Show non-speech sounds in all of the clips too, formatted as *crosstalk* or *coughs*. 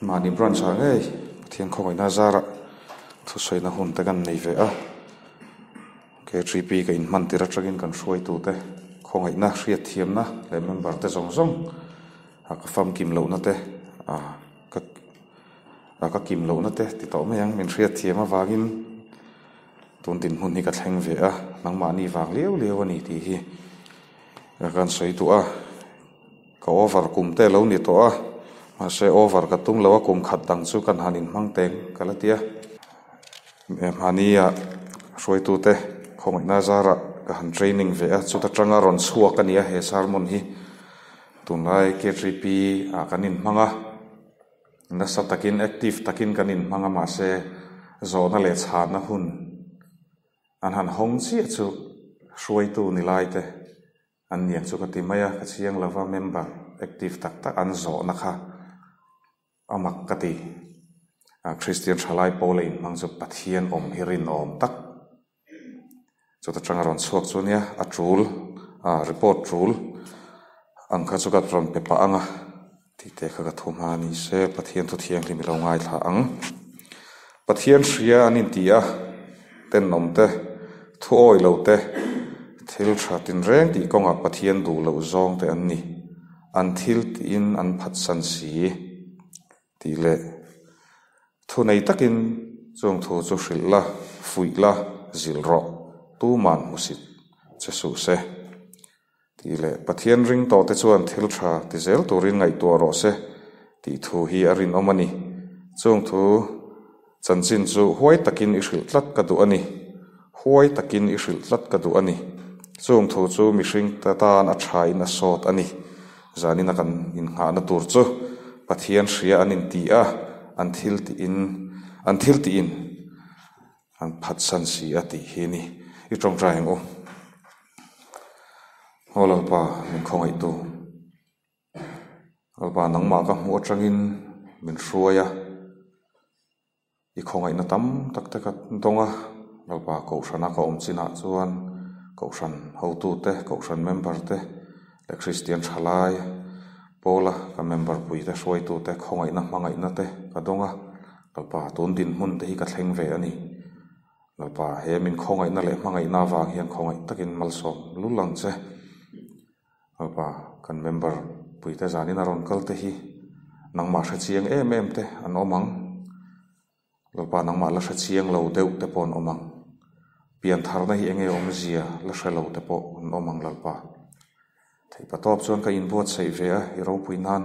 mà ni bron sa ngai thian khoi na zara thu soi na hun te kan nei ve a. Ke tripi ka in man tira tragin kan shuai tu te khongai na hriat thiam na, le member te zong zong. A ka fam kim lo na te, a ka a ka kim lo na te, ti to me yang min hriat thiam a wangin tun tin hun hi ka thleng ve a, nang ma ni wang leo leo ani ti hi. Kan soi tu a, ka over kum te lo ni to a mà sẽ over cái tung lâu cùng khát đằng chú cần hanin mang tên cái là tia em hani à rồi tu te không ai ra ra cái han training về chú ta trăng ron suwa cái nia he salmon hi. Tun lai KGP à cái nín manga na sa takin active takin cái nín manga mà sẽ zo na le chha na hun an han hong chi chu rồi tu ni lai te an niang chu ka ti maya ka chiang lava member, active tak tak an zo na kha. อมักกติคริสเตียนชาลายโปลินมังจะปัทเฮียนอมฮิรินอมตักจุดจังรอนสวกสุนี้อัตรูลอ่รีพอร์ตรูลอังคาจุกัตรอนเปปะอังที่เตะกระทุมานีเซปัทเฮียนทุเทียงที่มีเราง่ายทางปัทเฮียนเสียอันนี้ตีอะเต้นนมเตะทุ่ยเราเตะทิลชาตินเร่งตีกองอับปัทเฮียนดูเราจองเตะอันนี้อันทิลตินอันพัดสันสี tỷ lệ thu này takin trong thu cho hril la, fui la, zil ro, tu man musit che su se. Tỷ lệ pathian ring to te chuan thil tha ti zel turin ngai tua ro se. Tỷ thu hi arin omani trong thu chân xin chu huai takin i hril tlat ka du ani. Huai takin i hril tlat ka du ani. Chung thu chu mi hring ta tan a thai na sot ani. Zani na kan in nga na tur chu pathian hria an in ti a an thil ti in an thil ti in. An phat san si a ti hi ni. I tong trai ngo hola ba mình không ai tu. Hola pa nang ma ka in mình xua ya, i khong ai tắc tông á tak tonga hola pa ko shana ko om china ah chuan. Ko shan hậu tu te ko shan member te. Le christian Chalai pola, ka member pui ta hruai tu te khongai na mangai na te, ka donga. Lalpa tun din mun te hi ka thleng ve ani. Lalpa he min khongai na le mangai na wang hian khongai takin malsom lulang che. Lalpa kan member pui ta zani na ron kal te hi. Nang ma hra chiang em em te an omang lalpa nang ma la hra chiang lo deuh te pon omang pian thar na hi enge om zia, la hra lo te po an omang lalpa thei patop chuan ka in buat sei ve a, i ro pui nan.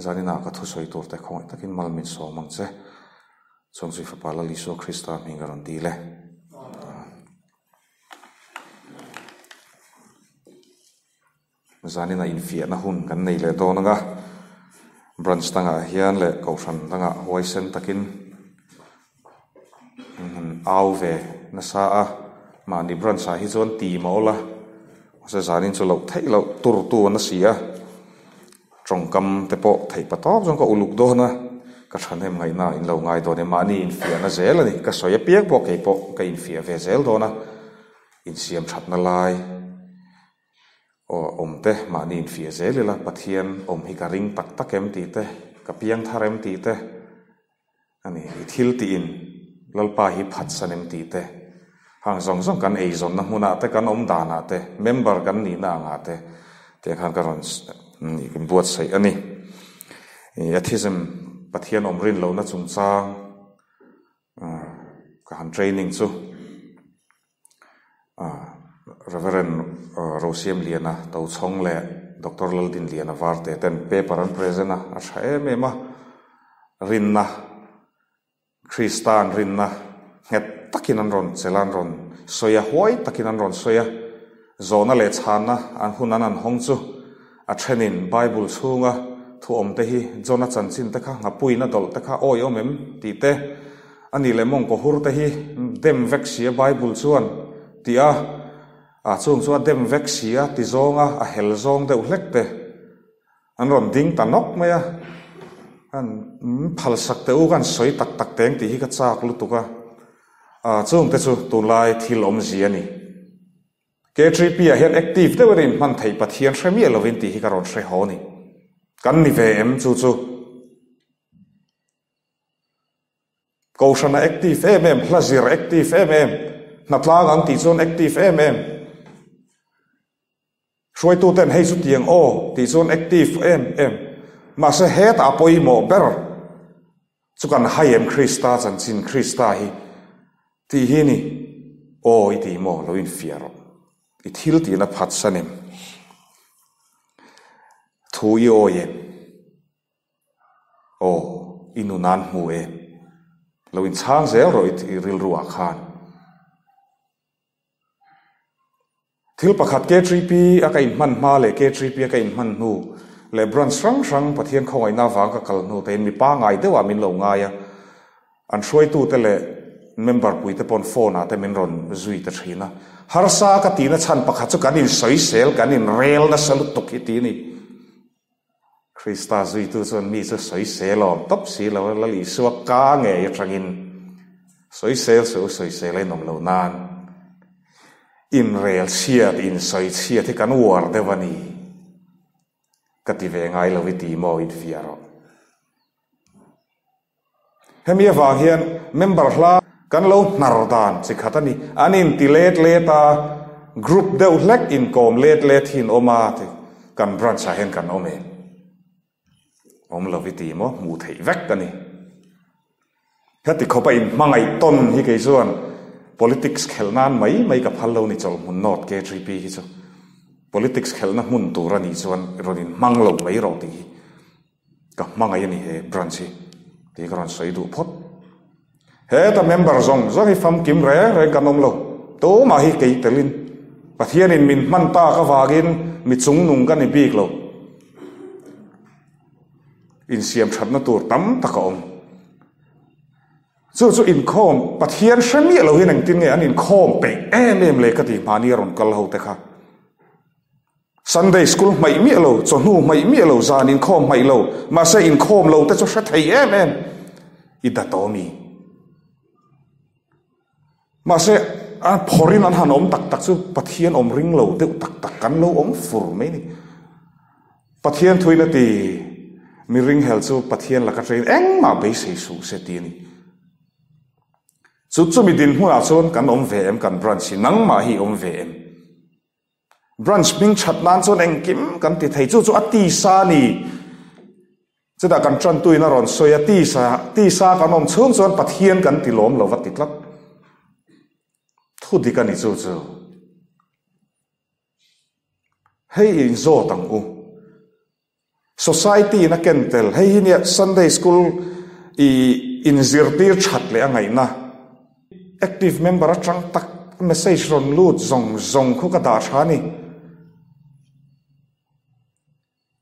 Zani na ka thu soi tur te khong takin mal min so mang che. Chong chi fa pala li so krista mi gần di le. Zani na in fia na hun kan nei le do na ga branch tanga hian le ko san tanga hoi sen takin au ve na sa a. Ma ni branch sa hi chuan ti mo la sẽ giả nên cho lộc thấy lộc tur tu na sia trong kam te po thei pa top có u lục do na ka than em ngày na in lâu ngày do ne mà ni in phía nó dễ là ani. Ka soi biết bộ cái po cái in phía về dễ do na in xiêm chặt nó lại om te, ma ni in fia là la pathian. Om hi ka ring tak tak em ti te, ka piang tharem ti te. Ani thil ti in. Lalpa hi phat sanem ti te hàng song song kan ei zon, na hmuna te kan om dana te, member kan ni na nga te. Te khan karon ni mm, kin buat sai ani. Atheism pathian om rin lo na chung chang mm, ka han training chu. Ah, Reverend uh, rosiam liana, to chong le dr laldin liana varte ten paper an present a tha em em a. Rin na. Kristan rin na. Het takin an ron chelan ron soya huai takin an ron soya. Zona le chana an hunan an hong chu a thenin bible chunga. Thu om te hi, zona chan chin te kha ngapui na dol te kha oi omem ti te. Ani le mong ko hur te hi, dem vek sia bible chuan. Ti a a chung chu dem vek sia, ti zonga, a hel zong de ulek te. An ron ding tanok maya. An mm, phal sak te u gan soi tak tak teng ti hi ka chak lu tuka à chung te chu tu lai thil om zia ni ke tri pi a hian active te warin man thei pathian hremi lovin ti hi ka ron hre ho ni kan ni ve em chu chu. Cầu sana active em em plazir active em em na tlang ang ti chon active em em. Xuôi tu ten hay chút tiếng ô ti chon active em em. Mà sẽ hết à bôi mồ ber. Chu kan hai em Krista, chan chin Krista hi. Ti hi ni ô i ti mo lo in fiaro i thil ti na phat sanem thu i ô ye ô inu nan mu e lo in chang zel ro i ril ruwa khan thil pakhat ke 3p a ka in man ma le ke 3p a ka in man nu le bron srang srang pathian khoi na wang ka kal nu te mi pa ngai de wa min lo nga ya an shoi tu te le member pui te pon phone a te min ron zui te thina har sa ka ti na chan pakha chu kan in soi sel kan in rel na salu tok hi ti ni. Krista zui tu chon mi chu soi sel om top si lo la li suak ka nge ya trangin soi sel so soi sel ai nom lo nan. In rel sia in soi sia te kan war de vani ka ti ve ngai lo vi ti mo in fiaro hemi wa hian member hla kan lo nar dan chi khatani anin ti let leta group deuh hlek in kom let let hin oma te kan branch a hen kan ome om lo vi ti mo mu thei vek kani hati khopa in mangai ton hi ke zuan politics khelnan mai mai ka phallo ni chol mun not ke 3p hi chu politics khelna mun tura ni chuan ronin manglo mai ro ti ka mangai ni he branch hi ti karon soi du phot he ta member zong zong hi fam kim re re kanom lo to ma hi ke telin pathian in min man ta ka wagin mi chung nung kan ni bik lo in siam tuột tur tam taka om chu chu in khom pathian shami lo hin ang tin nge an in khom pe em em le ka ti mani ron kal ho te kha. Sunday school mai mi lo cho nu mai mi lo zan in khom mai lo ma se in khom lo ta cho sha thei em em. I da to mi mà sẽ à, an phorin an han om tak tak chu pathian om ring lo de tak tak kan lo om fur mai ni pathian thuina ti mi ring hel chu pathian la ka train eng ma be sei su se ti ni chu chu mi din huna à chon kan om ve em kan branch nang ma hi om ve em. Branch ming chat nan chon eng kim kan ti thei chu chu ati sa ni chu da kan tran tuina ron soya ti sa ti sa kan om chon chon pathian kan ti lom lo wat ti tlap thu đi kan ni chu chu. In zo tang u. Society na kentel hay hi nia, sunday school i in zirtir chat le angai na. Active member atang tak message ron lut zong zong khu ka da thani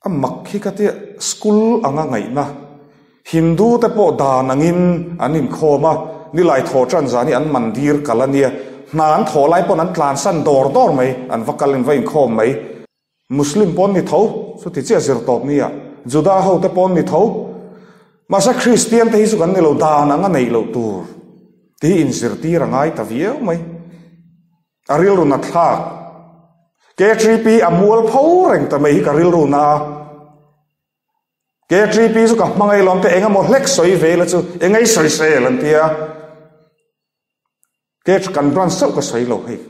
amak khi ka te school anga ngai na. Hindu te po da nangin anin khoma. Ni lai tho tran zani an mandir kalania na an tho lai pon an tlan san dor dor mai an vakal in vain khom mai muslim pon ni tho, so ti che zir top ni ya juda ho te pon ni tho. Ma sa christian te hi su kan ni lo da na nga nei lo tur. Ti in zir ti rangai ta vieu mai aril ru na thla ke 3p amul pho reng ta mai ka ril ru na. Ke 3p su ka mangai lom te enga mo hlek soi ve la chu engai soi se lan tia ke kan bran so ka soi lo hei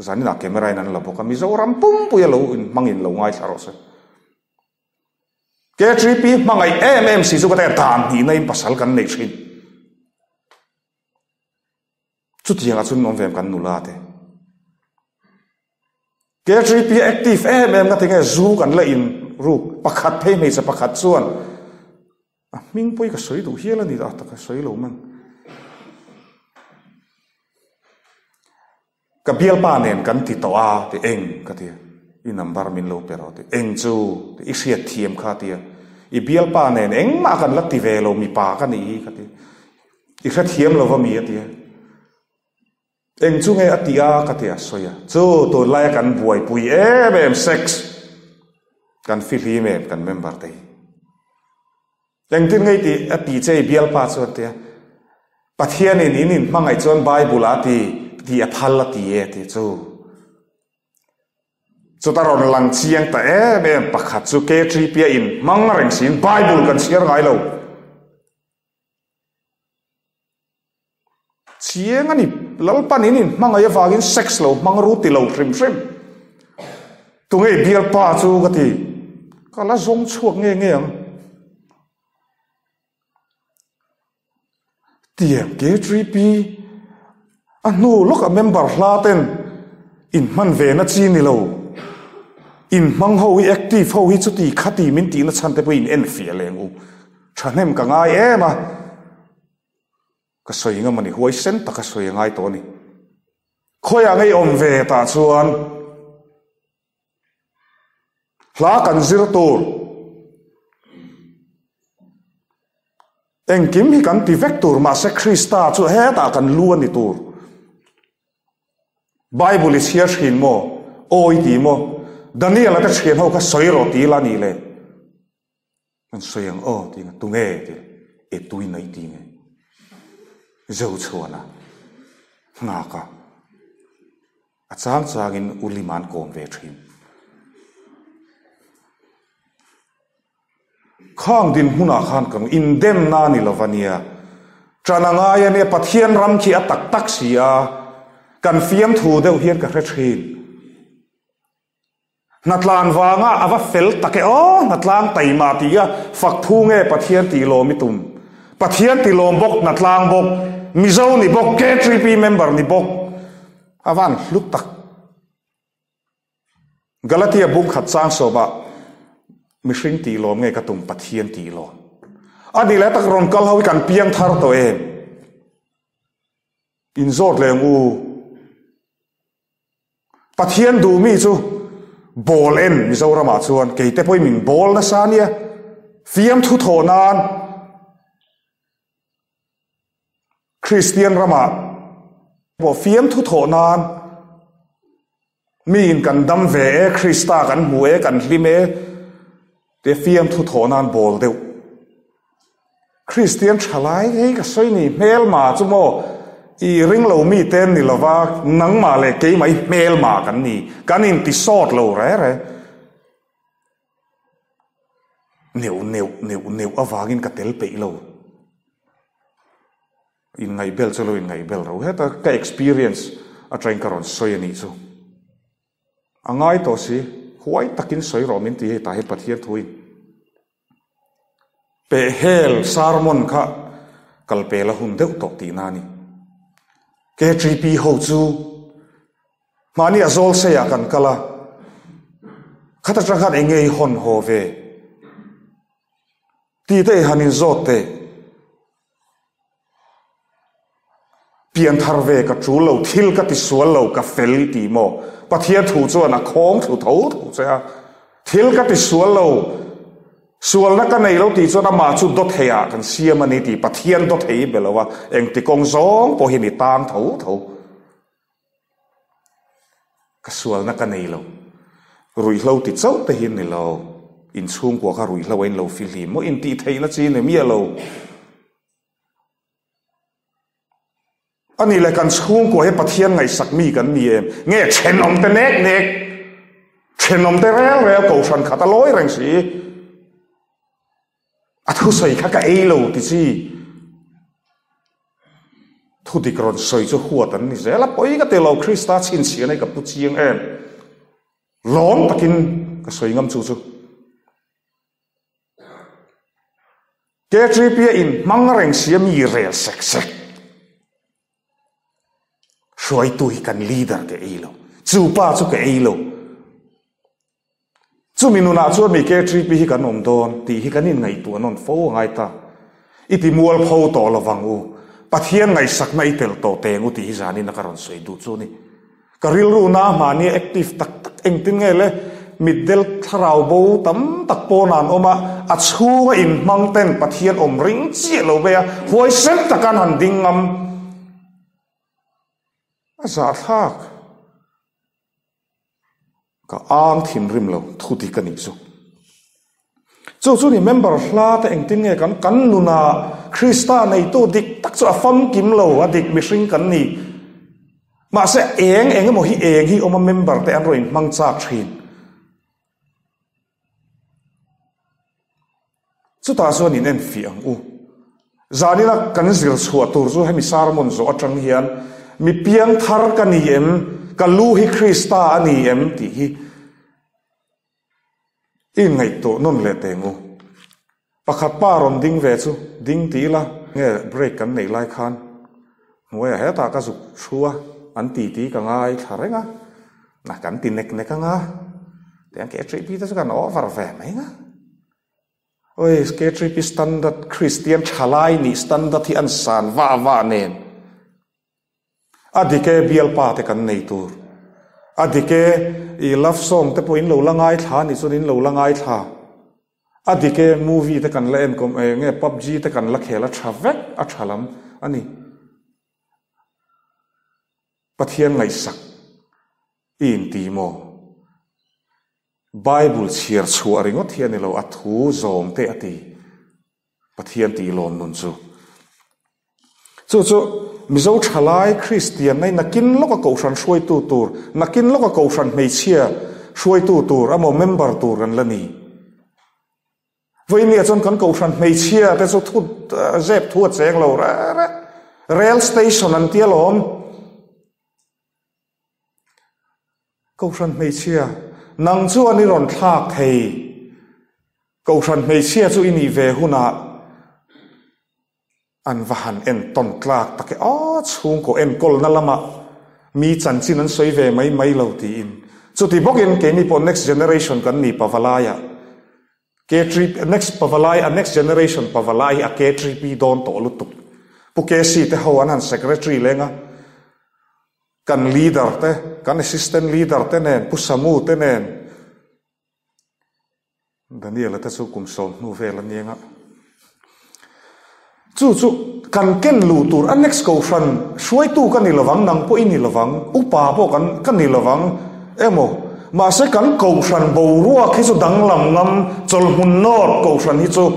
zani na camera nan la boka mi zo ram pum pu ya lo in mangin lo ngai tharo se ke 3p mangai mm si su ka ta tan ni nei pasal kan nei chút gì tianga chun nom vem kan nula te ke 3p active mm ka tinga zu kan la in ru pakhat thei mai sa pakhat chuan ming pui ka soi du hiala ni da ta ka soi lo man ka bial pa nen kan ti to a, ti eng ka ti i number min lo pero ti eng chu, ti i sia thiam kha ti i bial pa nen, eng ma kan la ti ve lo mi pa ka ni ka ti. I kha thiam lo va mi ti eng chu nge atia ka ti a soya chu to lai kan buai pui em em sex. Kan feel hi mem kan member te eng tin ngai ti ati che bial pa chu ti pathian in in in mangai chon bible ati ti thì phal la ti e ti chu chu ta ron lang chiang ta e me pakhat chu ke tri pia in. Mang reng sin bible kan siar ngai lo. Chiang ani lalpan in mang ay vagin sex lo mang ruti lo trim trim tungai bia pa chu ka ti. Kala zong chuak nge nge ang. Tiang ke tri pi a nu lok a member hla ten in man ve na chi ni lo. In mang ho hi active ho hi chuti khati min ti na chan te in en fia leng u thanem ka ngai em a ka soi nga mani huai sen ta ka soi ngai to ni. Khoya ngai om ve ta chuan. Hla kan zir tur. Eng kim hi kan ti vector ma se krista chu he ta kan luan ni tur. Bible is here shin mo oi ti mo daniel ta shin ho ka soi ro ti la ni le kan soi ang o ti tu nge ti e tu nei ti nge zo chuana nga ka a chang chang in uliman kom ve thim khang din huna khan kam in dem na ni lovania trana nga ya ne pathian ram khi atak tak sia kan fiam thu deuh hian ka hrethin natlan wanga ava fel take o natlang taima tia fak thu nge pathian ti lo mi tum pathian ti lo bok natlang bok mizo ni bok k3p member ni bok avan luk tak galatia bung khat chang so ba mihring ti lom nge ka tum pathian ti lo ani le tak ron kal hawi kan piang thar to em in zot le ngu ปะเทียนดูมีจูบอลเอ็นมิโซรามาชวนเกยเตปอยมิงบอลนะซานียฟิมทุโทนานคริสเตียนรามาบอกฟิมทุโทนานมีอินกันดัมเวคริสตากันหวยกันลิเมเตฟิมทุโทนานบอลเดียวคริสเตียนชลายเฮ้ก็สวยนี่เมลมาจุโม i ring lo mi ten ni lova nang ma le ke mai mel ma kan ni kan in ti sort lo re re neu neu neu neu awangin ka tel pe lo in ngai bel chalo in ngai bel ro heta ka experience a train karon soi ani chu angai to si huai takin soi ro min ti he ta he pathian thuin pe hel sarmon kha kalpela hun deuh tok ti na ni KGP tri pi ho chu mani azol se ya kan kala khata tra khat engei hon ho ve ti te hanin zot te pian thar ve ka chu lo thil ka ti sual lo ka fel ti mo pathia thu chu na khong thu tho thu cha thil ka ti sual lo sual na ka nei lo ti chu na ma chu dot heya kan siam ani ti pathian dot hei belowa eng ti kong zong po hi ni tang tho tho ka sual na ka nei lo rui lo ti chau te hin ni lo in chung ko ka rui lo in lo fil hi mo in ti thei na chi ne mi lo ani le kan chung ko he pathian ngai sak mi kan mi em nge chen om te nek nek chen om te rel rel ko san khata loi reng si a thu soi khá cái ấy lâu thì gì? Thu di kron soi chu huat an ni bởi poi cái te lo krista xin chi này gặp bút chiang em. Long, ta kinh cái soi ngâm chú chú. Ke trí bia in mang reng siam yi rel sek sek suai tui kan leader lâu. Chú ba chú cái ấy lâu chu minuna chu mi ke tri pi hi kan om don, ti hi kan in ngai tu non fo ngai ta. Iti mual pho to lo wangu pathian ngai sak mai tel to te ngu ti hi zani na karon soi du chu ni. Karil ru na ma ni active tak tak eng tin nge le. Middel tharau bo tam tak po nan oma. A chunga in mang ten pathian om ring chi lo be huai sen takan han ding ngam. A za thak ka ang thim rim lo thu ti ka ni chu chu chu ni member hla ta eng tin nge kan kan nu krista nei tu dik tak chu a kim lo a dik mi cái kan ni ma se eng eng mo hi eng hi oma member te an roin mang chak thin chu ta so ni nen fi ang u. Zanina kan zir chhuat tur chu hemi sarmon zo atang hian mi piang thar cái ni em kalu hi krista ani em ti hi. In ngai to non le te ngu. Pakhat pa ron ding ve chu, ding ti la, nge break kan nei lai khan. Ngwe he ta ka zu chua, an ti ti ka ngai tharenga na kan ti nek nek nga. Tiang ke tri pi ta kan over ve mai nga. Oi ke tri pi standard christian chalai ni standard hi an san va va nen adike bial pa te kan nei tur. Adike i love song te po in lo langai tha ni chun in lo langai tha. Adike movie te kan la en kom eh, nge pubg te kan la khela thavek a thalam ani. Pathian ngai sak. In ti mo. Bible chiar chu aringot hian lo athu zom te ati pathian ti lon nun chu. Chu chu mizo thalai christian nei nakin loka ko san shoi tu tur. Nakin loka ko san mei chia shoi tu tur. Amo member tur an lani. Với nia chon kan ko san mei chia, te chu thu eh, zep thu cheng lo ra rail station an tia lom câu san mei chia. Nang chu ani ron thak câu san mei chia chu ini ve huna an vahan en ton tlak take a chung ko en kol na lama. Mi chan chin an soi ve mai mai lo ti in. Chu ti bokin ke mi po next generation kan ni pavalaya ke trip next pavalaya next generation pavalai a ke trip don to lutuk pu ke si te ho an secretary lenga. Kan leader te, kan assistant leader te nen pusamu te nen. Daniel ta chu kum sol, nu ve lan yenga chu chu, kan ken lu tur an next go fran shuai tu kan ni lawang nang po ini lawang upa po kan kan ni lawang emo mà sẽ kan cầu fran bo ruwa khi chu dang lam ngam. Chol hun nor cầu fran hi chu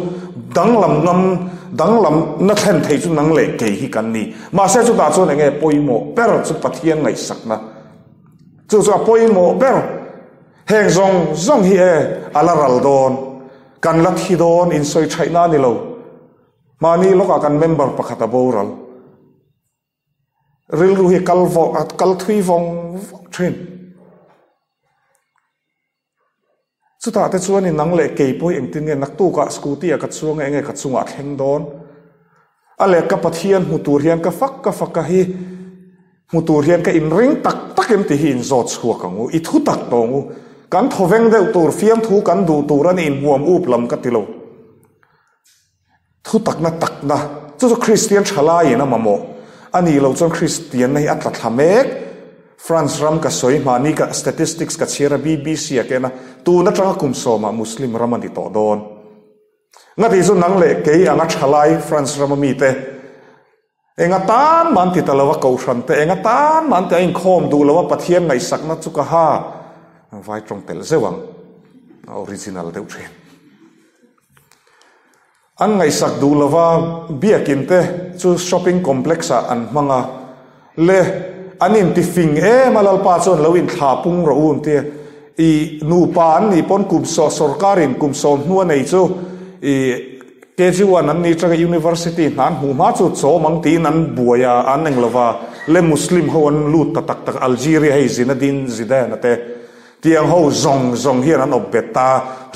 dang lam ngam. Dang lam na then thei chu nang le ke hi kan ni. Mà sẽ chu ta chu ne nge poimo per chu pathian ngai sakna chu chu poimo per. Heng zong zong hi e ala ral don. Kan la hi don, in soi chaina ni lo. Ma ni loka kan member pakhata bo ral ril ru hi kal vo at kal thui vong train chu ta te chuan in nang le ke poi eng tin nge nak tu ka scooty ka chuang nge ka chunga thleng don a le ka pathian mu tur hian ka fak ka fak ka hi mu tur hian ka in ring tak tak em ti hi in zot chhuwa ka ngu i thu tak to ngu kan thoveng de tur fiam thu kan du tur an in huam up lam ka tilo thu tak na tak na. Chu chu christian thala ina mamo. Ani lo chon christian nei atla thamek France ram ka soi mani ka statistics ka chira BBC cái na, tu na tanga kum mà muslim ramani to don. Nga ti zu nang le ke anga thalai France ram mi te. Enga tan man ti talawa ko shan te. Enga tan man te in khom du lawa pathian ngai sakna chu ka ha. Vai trong tel zewang. Original de uthen an ngai sak du lawa biakin te, chu shopping complex a an manga le, anin ti fing e malal pa chon loin thla pung ro un te. I nu pa an ni pon kum so sarkarin kum so nu nei chu. I KG1 an ni traga university nan hu ma chu cho mang tin an buaya an neng lova. Le muslim ho an lut ta tak tak algeria hei zina din zida na te tiang ho zong zong hian an obeta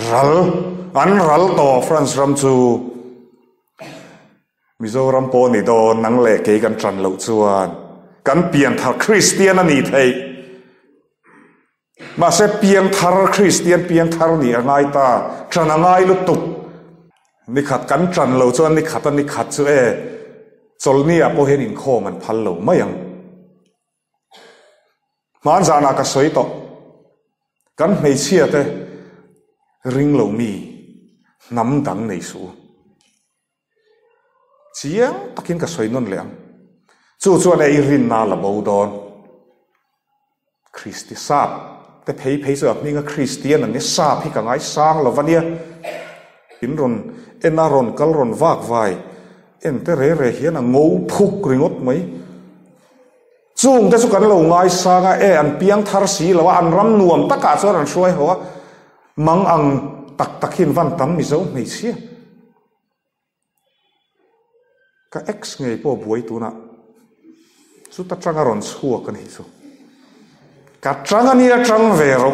ral, an ral to france ram chu มิโซรัมโปนี่โดนนังเล่เกกันจันหลาจวนกันเปลี่ยนทาคริสเตียนนี่ไทยมาเสเปลี่ยนทารคริสเตียนเปลี่ยนทารนี่ง่ายตาจันง่ายลุตุกนี่ขัดกันจันหลาจวนนี่ขัดนี่ขัดเจ้เอจลนี่อะพอเห็นอินโคมันพันเลาไม่ยังมันจานากสวยตอกันไม่เชื่อเตริงลามีน้ำดังในสู chiang takin ka soi non leang chu chuan ei rin na la bo don. Christi sa te phei phei chu ni nga christian an ni sa phi ka ngai sang lo vania. In ron, en a ron kal ron vak vai. En te re re hian a ngou phuk ringot mai. Chung te chu kan lo ngai sanga e an piang thar si lo an ram nuam taka chuan an hruai ho mang ang tak takin van tam mi zo, mei sia ka x ngei po buai tu na. Chu ta tanga ron chua kan hi chu ka tanga ni a tang ve ro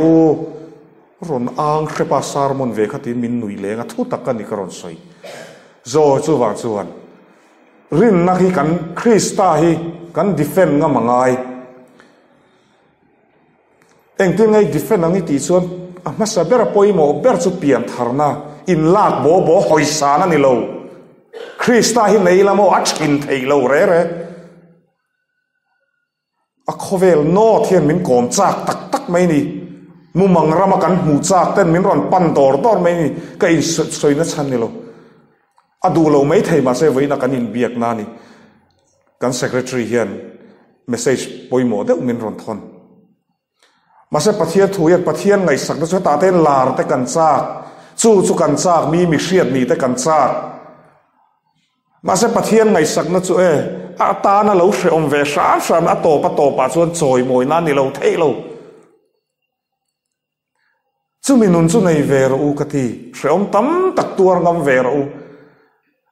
ron ang khrepa sarmon ve khati min nui le nga thu tak kan ni ka ron soi. Zo, chu wa chuan rin na hi kan krista hi kan defend nga mangai eng ti ngai defend angi ti chuan. A masa ber poi ber chu pian tharna in lak bo bo hoi na ni lo krista hi nei lamo a thin thei lo re re a khovel no thian min kom chak tak tak mai ni mu mang rama kan mu chak ten min ron pan dor dor mai ni ka in soi na chan ni lo adu lo mai thei ma se veina kan in biak na ni. Kan secretary hian message poimo de min ron thon. Mà sẽ bắt hiện thu hiện bắt hiện ngày sắc đó cho ta tên là te cần cha chu chu cần cha mi mi siết mi te mà sẽ bắt hiện ngày sắc nó chu e à ta nó lâu sẽ om về sáng sáng nó tổ bắt tổ bắt chuan choi mồi nó ni lâu thế lâu. Chứ mình nun chu này về rồi cái thì sẽ om tâm tắc tuar ngam về rồi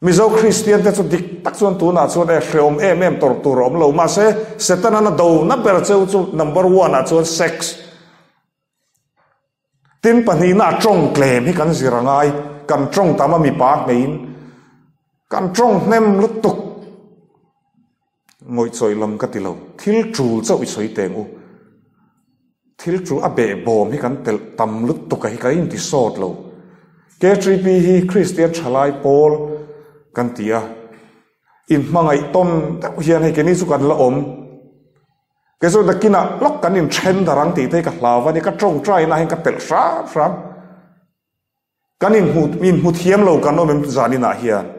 mi zo christian te chu dik tak chuan tu na chuan e hreom em em tor tur om mà sẽ se setan nó do nó bây giờ chu number 1 a chuan sex. Tin pani na cái gì hi kan zirangai kan trong mà mi pak mein kan trong nem lu tuk ngồi choi lâm cái tilo thil chu cho i choi teng u thil chu a be bom hi kan tel tam lu tuk hi cái in ti sot lo ke tri pi hi christian chalai paul kan tia in mangai ton hian hay cái ni chu kan la om cái số đặc kina lóc cái niệm chen darang tí thế cái lao và cái trông trai na hình cái tel sáp sáp cái niệm hụt min hụt hiếm lâu cái nó mình giả đi na hiền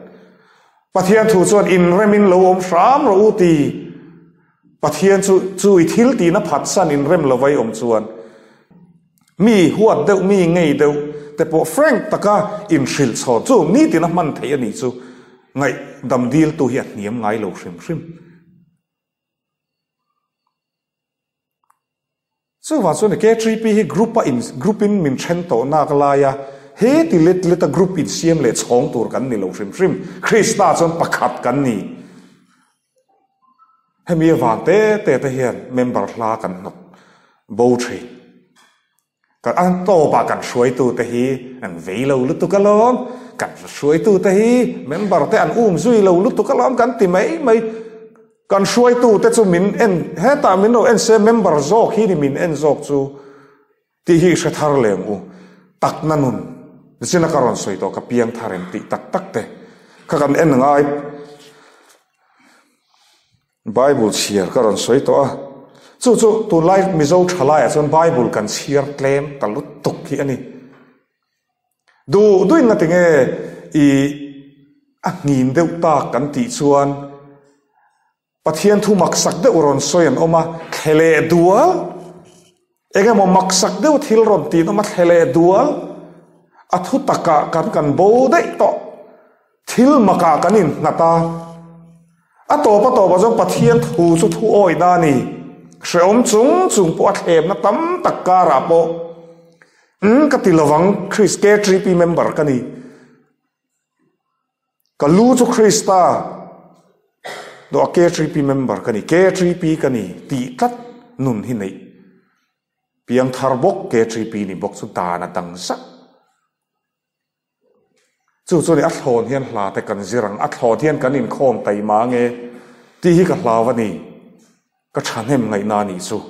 bắt hiền thu chuan in remin lâu om sam rồi u ti bắt hiền chu chu i thil ti na phat san in rem lâu vậy om chuan mi huat đều mi ngei đều, te po frank taka in shil chaw chu. Ni ti na man thei ani chu. Ngai đầm dil tu hiat niam ngai lo shrim shrim so wa so ne ke tri pi hi group in group in min chen tổ na kala ya he ti let let a group it siam le chong tur kan ni lo rim rim krista chon pakhat kan ni he mi wa te te te hian member hla kan not bo tri kan an to ba kan shuai tu te hi an ve lo lu tu ka lom kan shuai tu te hi member te an um zui lo lu tu ka lom kan ti mai mai kan shuai tu te chu min en he ta min no en se member zo hi ni min en zo chu ti hi sa thar lem u tak na nun sina karon soi to ka piang tharen ti tak tak te ka kan en ngai bible chiar karon soi to a chu chu tu lai mi zo thala ya chon bible kan share claim talut tuk hi ani du duin anh nghe, i a ngin deuh ta kan ti chuan. Pathian thu mak sak de uron soyan oma khele dual ege mo mak sak deu thil ron ti no ma khele dual อธุตกะกันกันโบได้ต่อทิลมากากันนินนาตาอะตัวปะตัวปะจงปะเทียนถูสุทูโอยดานีเสียมจุงจุงปวดเห็บนะตั้มตะการาโปอืมกติลวังคริสเกตรีพีเมมเบอร์กันนี่กลูจุคริสตาดอกเกตรีพีเมมเบอร์กันนี่เกตรีพีกันนี่ตีตัดนุนหินนี่เพียงทารบกเกตรีพีนี่บกสุดตานตังสัก athu taka kan kan bo de to thil maka kanin nata a to pa to ba jong pathian thu chu thu oi da ni. Shom chung chung po thlem na tam takka ra po um ka tilawang chris ke tri pi member kani ka lu chu krista do K3P member kani K3P kani ti tat nun hi nei piang thar bok K3P ni bok chu.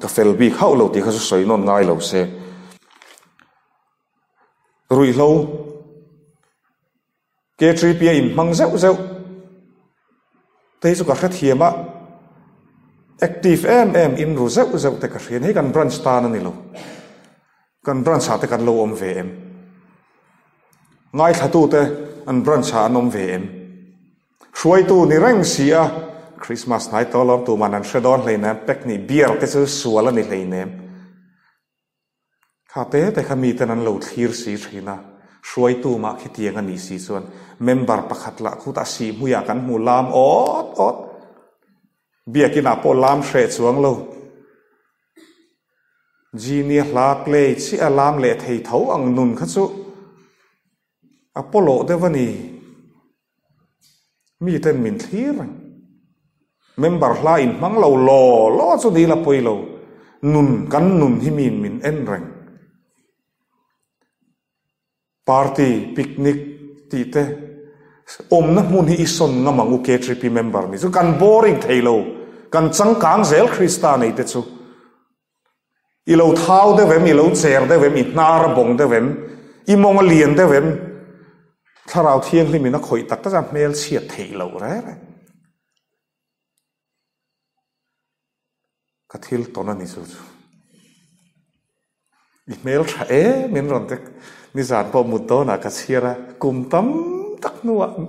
Ta na bi khâu lâu thì kha số soi non ngai lâu se. Rui lo. K3P in mang zeu zeu. Te chu ka hret mà active em em in ru zeu zeu te ka hrian. He kan branch ta na ni lo. Kan branch ha te kan lo om ve em. ง่ายขัดตูเตอันบรันชานมเวมช่วยตูนี่เร่งเสียคริสต์มาสไนต์ตลอดตูมันอันเชดอนเลยนะเป็กนี่เบียร์เตซสัวละนี่เลยเนี่ยข้าเป้แต่ขมีแต่นั้นเราทีร์สีชีนะช่วยตูมาคิดยังกันี่สีส่วนเมมเบอร์ประคัดละคุตาสีมุยากันมูลามออดออดเบียกินาโปลามเชดสวงเราจีนียลากเลยชิอาลามเลทเทาอังนุนขั้ว อพอโลเดวันีมีเต็นมินทีรังเมมเบอร์ลายมังเราโลโลสุดีละปุยโลนุนกันนุนที่มีนมินเอ็นรังปาร์ตี้ปิกนิกตีเตอมนะมุนหิอิสนงมังอุเคทริปีเมมเบอร์นี่สุกันบอริงเทโลกันจังกังเซลคริสตานี่เตสุอีเราท้าวเดเวมอีเราเซอร์เดเวมอีนารบงเดเวมอีมองเลียนเดเวม thà le thiên thì mình nó tho ang nun kha chu apollo devani mi rồi min thlir member hla in mang lo lo lo chu di la poi lo nun kan nun hi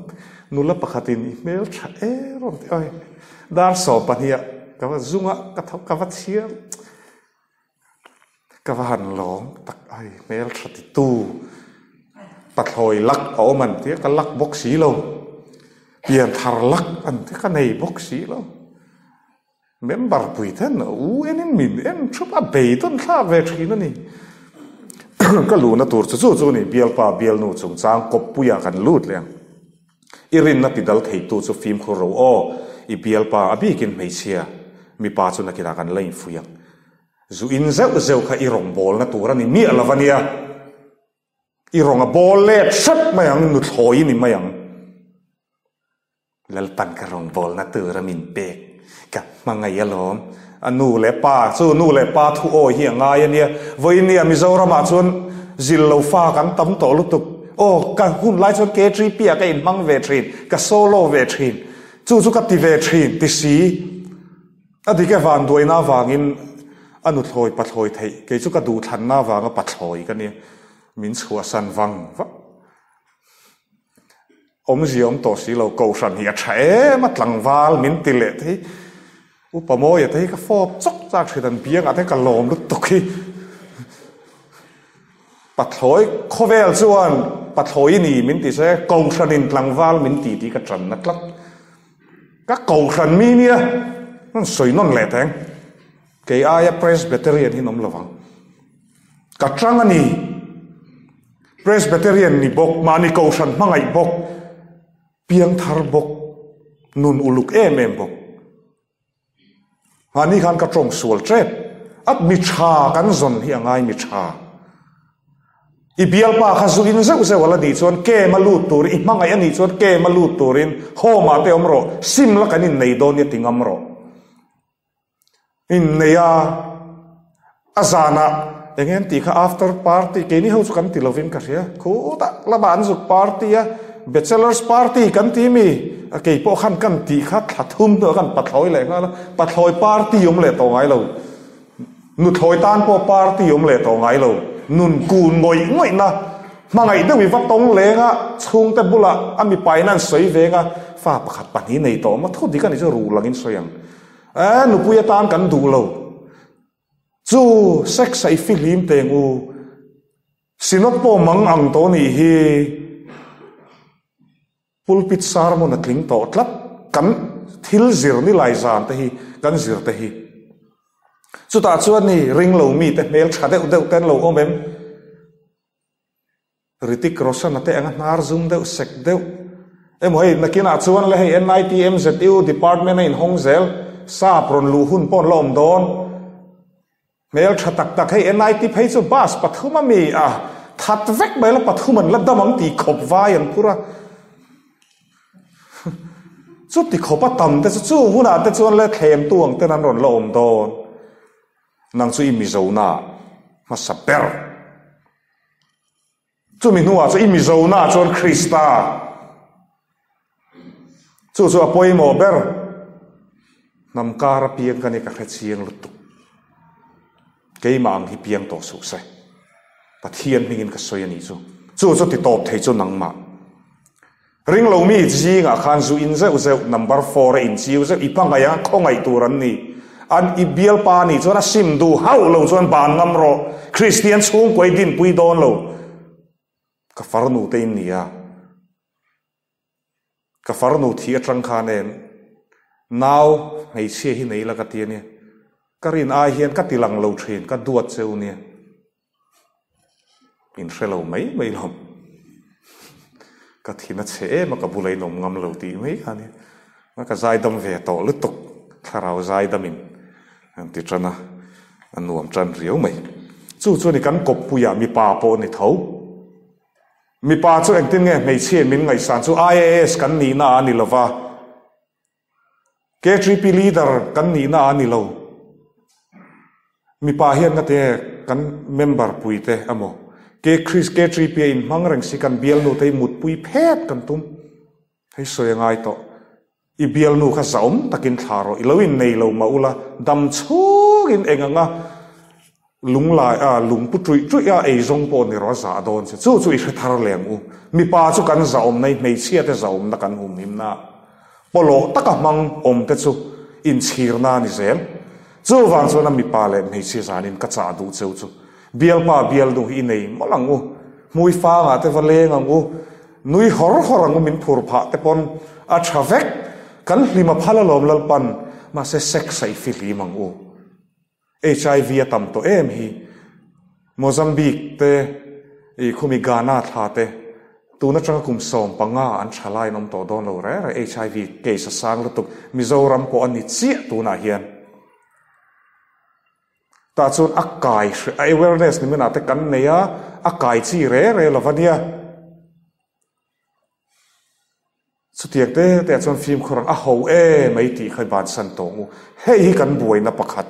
min min en reng party picnic ti nua nụ na mun hi email zunga ai mail tu bật hồi lắc ổ mình thì cái lắc bốc xí luôn, tiền thar lắc anh thì cái này bốc xí luôn, mem bar pui thế nó u em mình em chụp à bể tuần tha về khi nó nè. *coughs* Cái lũ nó tuột xuống xuống nè biel pa biel nụ chúng sang cọp bùi à cần lụt liền. Irin nó bị đal thấy tuột xuống phim khổ rồi ô i biel pa abi kinh mấy xia mi pa cho nó kia cần lấy phuyak zu in zeu zeu kha i rong nó tuột ra ni mi alavania i rong a bol le shat mayang nu thoi ni mayang lal pan ka rong bol na tur min pek. Ka mangai alom anu le pa chu nu le pa thu o hi ngai ania voi ni mi zorama chun zil lo fa kan tam to lu tuk. O, ka hun lai chun ke tri pia ka in mang ve trin ka solo ve trin chu chu ka ti ve trin ti si. Adi ke van duai na wangin anu thloi pa thloi thei. Ke chu ka du than na wanga pa thloi ka ni min chua san wang va om gì om to si lo cầu san hi a thae ma tlang wal min ti le thei upamo ya thei ka fop chok cha thidan biang a thei ka lom lu tukhi pathloi khovel chuan pathloi ni min ti se cầu san in lang wal min ti ti ka tran na tlak ka cầu san mi nia non soi non le theng ke aya presbyterian hi nom lawang ka trang ani presbyterian ni bok, mani cầu san mangai bok. Piang thar bok, nun uluk em em bok. Mani khan ka trong sual tret. At mi cha kan zon hi angai mi cha i bial pa kha zu in zeu zeu wala di chuan, ke malu tur i mangai ani chuan, ke malu turin ho ma te omro sim la kanin nei don ya tingam ro. In neya azana engen ti kha after party ke ni ho chu kan ti lovin ka ria khu ta la ban zu party ya bachelor's party kan ti mi ke po khan kan ti kha thathum to kan pathloi le nga pathloi party yum le to ngai lo nu thoi tan po party yum le to ngai lo nun kun ngoi ngoi na. Ma ngai de wi va tong le nga chung te bula ami pai nan soi ve nga fa pakhat pani nei to ma thu di kan ju ru langin soyang a nu puya tan kan du lâu chu sex sai film te ngu sinop po mang ang to ni hi pulpit sermon atling to tlap kan thil zir ni lai zan te hi kan zir te hi chu ta chuan ni ring lo mi te mel tha deuh deuh ten lo om em. Ritik roshan ate anga nar zoom deuh sek deuh em hoi nakina chuan le hei NITM ZU department in hongzel sa pron lu hun pon lom don ไม่เอฉันตักตักให้เอ็นไอทีไปสุบาสปัทุมามีอะทัดเวกไปแล้วปะทุมันละดมังตีขบวายันพุระสุดที่ขบต่ำแต่สู้หุ่นอะแต่ส่วนแล้เข็มตวงแต่นั้นหล่นลมโดนนางสุอิมิโซนามาสับเปอร์จูมินัวสุอิมิโซนาจวนคริสตาสู้สู้อภัยโมเบอร์นำการเพียงกันนก็แเชียงลุตุก cái mạng hi piang tổ sụp sai và thiên mình cái soi này chú chú chú thì tốt thấy chú nắng mạng ring lo mi ji nga khan zu in zeu zeu, number 4 in chiu zeu ipanga ya khongai turan ni. An ibial pa ni chona sim du hau lo chon ban ngam ro. Christian chung koi din pui don lo ka farnu te in nia ka farnu thi atang khanen now hei che hi nei la ka ti ni karin ai hian, ka tilang lo thin ka duat cheu ni in hrelo mai mai lom. Ka thina che, ma ka bulai nom ngam lo ti mai khani ma ka zai dam ve to lu tuk tharau zai damin an ti anh an nuam tran riu mai chu chu ni kan kop puya mi pa po ni thau mi pa chu ek tin nge, mei chhe min ngai san chu IAS kan ni na ani lova K3P leader kan ni na ani lo mi pa hian na te kan member pui te amo. Ke chris, ke tri pe in mang rang si kan bial nu te mut pui phet kan tum. Hei soi e ngai to. I bial nu kha zaum takin tharo i loin nei lo ma ula. Dam chugin enganga lung lai, a, lung pu trui trui a ei zong po ni ro za don se. Chu chu i thar leng u. Mi pa chu kan zaum nei nei chia te zaum na kan hum nim na. Polo, taka mang om te chu. In chir na ni zel chu wang chu na mi pa le nei chia zanin ka cha du chu chu. Bial pa bial du hi nei malang u. Mui fa nga te va le ngang u. Nui hor hor ang min phur pha te pon. A thavek kan lima phala lom lal pan, ma se sex sai fi li mang u. Hiv atam to em hi. Mozambique te, i khumi ghana tha te. Tu na changa kum som panga an thalai nom to don lo re. Hiv case sang lutuk mizoram ko ani chi tu na hian. ตาชนอากายไอเวลเนสนี่มันอาจจะกันเนี่ยอากายชีเร่เร่ละวันเนี่ยสุดที่เด็แต่ชนฟิล์มคนอะเฮาเอ้ไม่ตีใครบานสันตงเฮ้ยกันบวยนับประคัด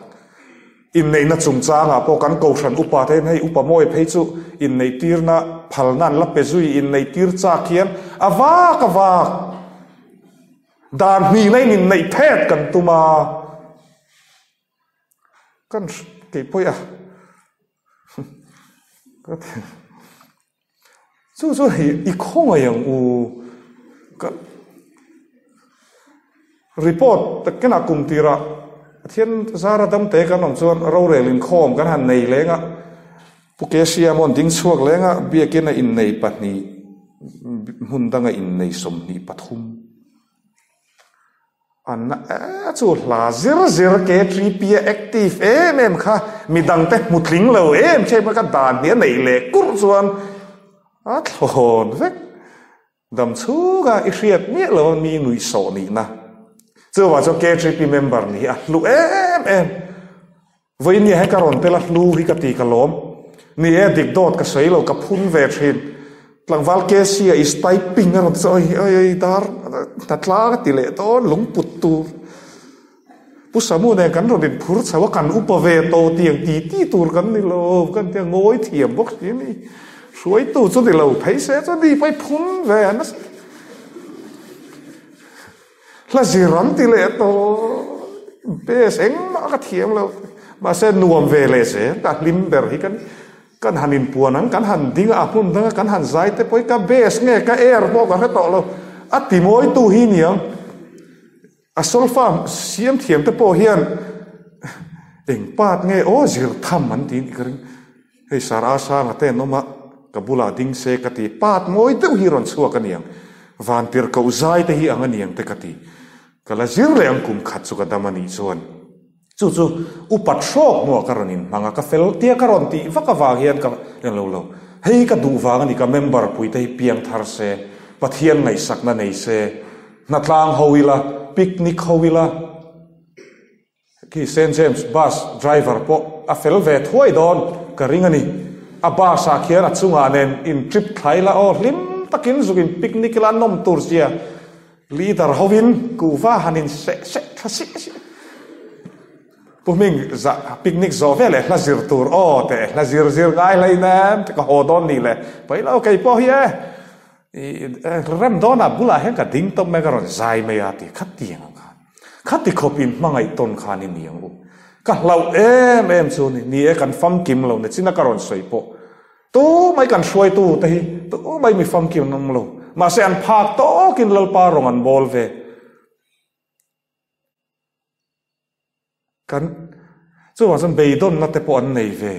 อินในนัดจุ่มจ้างอะพอกันเกาชันอุปาเทนให้อุปโมยเพจุอินในตีรนะพัลนันลับเปจุยอินในตีรจ้าเขียนอาวากอาวากดานมีในนินในเทศกันตุมกัน à? *laughs* Có thể chú chú thì ít không ai yang report cái nào thiên ra ra đâm tế cái nòng chuan râu rè linh khom cái hàn à, này lên á. Pukesia mon ding chuak lenga bia kena in nei patni hun danga in nei som ni pathum an chu hla zir zir ke tri pia active. Em em kha, mi dang te mutling lo em che ma ka dan ne nei le kur chuan a thon vek dam chu ga i riat mi lo mi nui so ni na. Chu wa cho ke tri pi member ni a lu em em. Với ni ha karon te la lu hi ka ti ka lom ni e dik dot ka sei lo ka phun ve thin tlang val ke sia is tai typing ron oi oi oi, dar. Ta tla ti le to lung put tu. Pu samu ne kan ron din phur chawa kan upa ve to tiang ti ti tur kan ni lo kan te ngoi thiam bok ti ni. Suai tu chu di lo thai se chu di pai phun ve na la ziram ti le to? Be seng ma ka thiam lo ma se nuam ve le se ta lim ber hi kan kan hanin puanang kan han ding a pun dang kan han zai te poi ka bes nge, ka air po ka to lo. A ti moi tu hi niang a sol fam siam thiam te po hian. Eng pat nge, o zir tham man tin ikring hei sara sa na te no ma ka bula ding se ka ti. Pat moi tu hi ron chua ka niang van tir ko uzai te hi anga niang te ka ti. Kala zir le ang kum khat chu ka damani chuan chu chu upat shok mo karonin manga ka fel tia karon ti vaka wa hian ka en lo lo hei ka du wa ni ka member pui te piang thar se pathian nei sak na nei se. Na tlang hoila picnic hoila ki St James bus driver po, a fel ve thuai don ka ringani a ba sa khian a chunga nen, in trip thaila o lim takin zugin picnic la nom tur sia leader hovin ku hanin se se thasi Pour mi za picnic zo vele la zir tur o te la zir zir ga le ne te ko don ni le. Pa ila okay po ye. I e, rem dona bula he ka ding to me ga ron zai me ya ti ka ti ang ka. Ka ti ko pin ma ton kha ni ang u. Ka lau em em chu ni ni e kan fam kim lo ne china ka ron soi po. Tu mai kan soi tu te hi tu mai mi fam kim nom lo. Ma se an phak to kin lal pa rong an bol ve. Puming za picnic zo ve le la zir tur o te la zir zir ngai lai na te ka hodon ni le pai lo kai po ye rem dona bula hen ka ding tom me garon zai me ati khat tiang ka khat ti khopin mangai ton khani niang u ka lau em em chu ni ni e kan fam kim lo ne china karon soi po tu mai kan suai tu te hi tu mai mi fam kim nom lo ma se an phak to kin lal pa rong an bol ve kan chu wa san bei don na te po an nei ve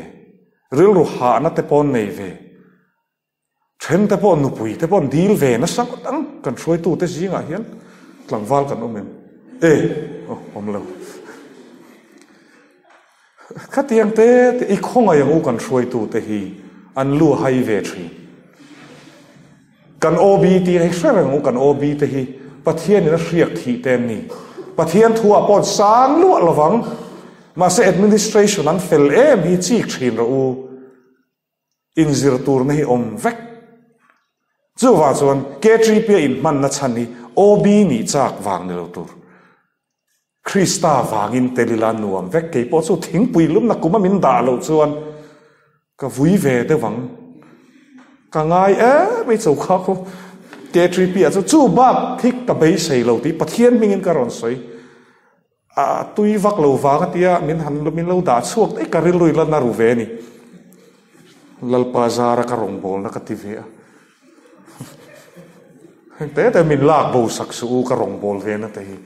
ril ru ha na te po nei ve chen te po nu pui te po dil ve na sang tang kan soi tu te zinga hian tlang wal kan omem e om lo khát tiếng tế thì ít không ai ngu cần xuôi tu tế hi an lu hay về tri kan OB ti hay serang kan OB te hi pathian na riak thi tem ni pathian thua pon sang lu lawang ma se administration an fel em hi chi thin ro u. In zir tur na hi om vek chu wa chuan k3p in man na chan ni OB ni chak wang ni lo tur. Krista wang in telila nuam vek ke po chu thing pui lum na kuma min da lo chuan ka vui ve te wang ka ngai e mai chau kha ko K3P à chu ba thik ta bei sei lo ti pathian ming in karon soi a tui vak lo wa ka tia min han lo min lo da chuak te karil lui la na ru ve ni lal pa zara ka rong bol na ka ti ve a te te min lak bo sak su ka rong bol ve na te hi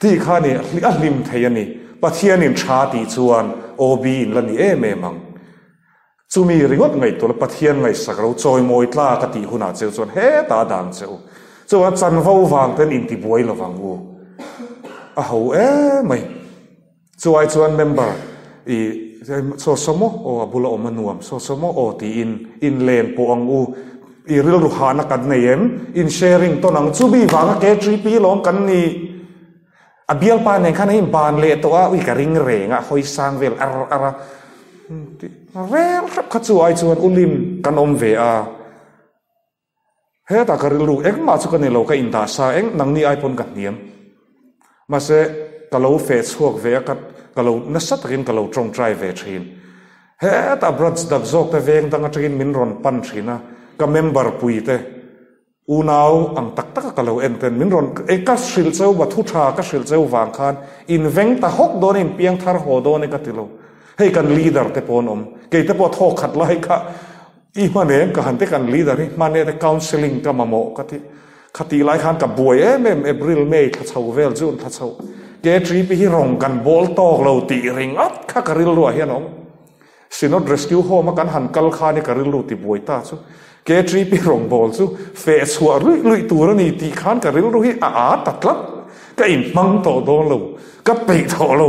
ti kha ni a lim thei ani pathian in tha ti chuan ob in la ni em em mang ซูมีริงดไงตัวละปะเทียนไงสักเราจอยมวยตลากติหุนาเจ้าวนเฮตาดังเจ้าจวนจันว่าวางเป็นอินทิบวยละวังวูอ้าวเอ๊ไม่จวยจวนเมมเบอร์อีโซสมโอบุลอมนวมโซสมโอตีอินอินเลนปองอูอีริลองรูหานักันเนียมอินแชริงตัวนังจูบีวังเกทรีปีลองกันนี่อะเบียลปานเองข้าในบานเลตัวอุ้ยกระริงเรงอะคอยสร้างเวลอะไร rel khắp kha chu ai chuan ulim kan om ve a. He ta ka ril em ek ma chu kan lo ka in ta sa eng, nang ni ai pon ka niam ma se ka lo fe chuak ve ka ka lo na sat rin ka lo trong trai ve thin. He ta brats dak zok ta veng dang atrin min ron pan thina ka member pui te. U nau ang tak tak ka lo en ten min ron e ka sil cheu ba thu tha ka sil cheu wang khan. In veng ta hok don in piang thar ho do ne ka tilo ให้กันลีดเตอร์เตปอนอมเกยเตปอทอขัดไล่กะอีมาเนมกันเตกันลีดเตอร์นี่มาเนตคาวน์ซิลิงกะมาโอกะที่คติไล่ขันกับบวยเอ็มเอ็มเอปริลเมย์ทัชเอเวลจูนทัชเอเกยทรีพี่รองกันบอลตอกเราตีริงอัดข้ากระริลรัวเฮน้องสินอดรีสคิวโฮมากันหันกัลคานี่กระริลรูตีบวยตาซูเกยทรีไปรองบอลซูเฟสหัวรุ่ยรุ่ยตัวนี่ตีขันกระริลรูฮีอาอาตัดลับก็อินมังโตโดนเราก็ปีโตเรา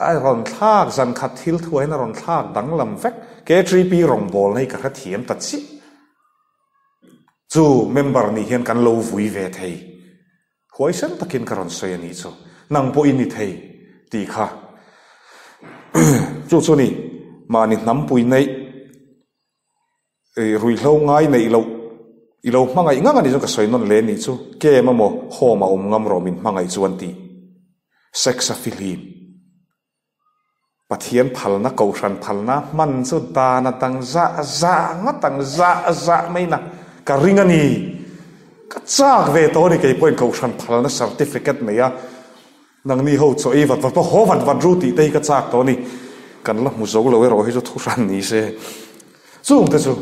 ai ron thak zan khat thil thuai na ron thak dang lam vek. KTP tri pi rong bol nei ka kha thiam ta chi. Chu member ni hian kan lo vui ve thei. Huai san takin ka ron soi ani chu. Nang po ini thei. Ti kha. Chu chu ni, ma ni nam pui nei. Eh, rui lo ngai nei lo. I lo mangai nga nga ni chu ka soi non le ni chu. Ke ma mo ho ma om ngam ro min mangai chuan ti. Sex a ปะเทียนพัลนะเกาชันพัลนะมันสุดตานะตังจะจะงะตังจะจะไม่นะกะริงันนี่ก็จากเวทอนี่เกี่ยวเกาชันพัลนะสัรติฟิเคตเนี่ยนังนี่เขาจะเอวัดวัดพะโหวัดวัดรูติได้ก็จากตอวนี่กันละมุจงเลยเราให้จะทุกชันนี้เสียสูงแต่สู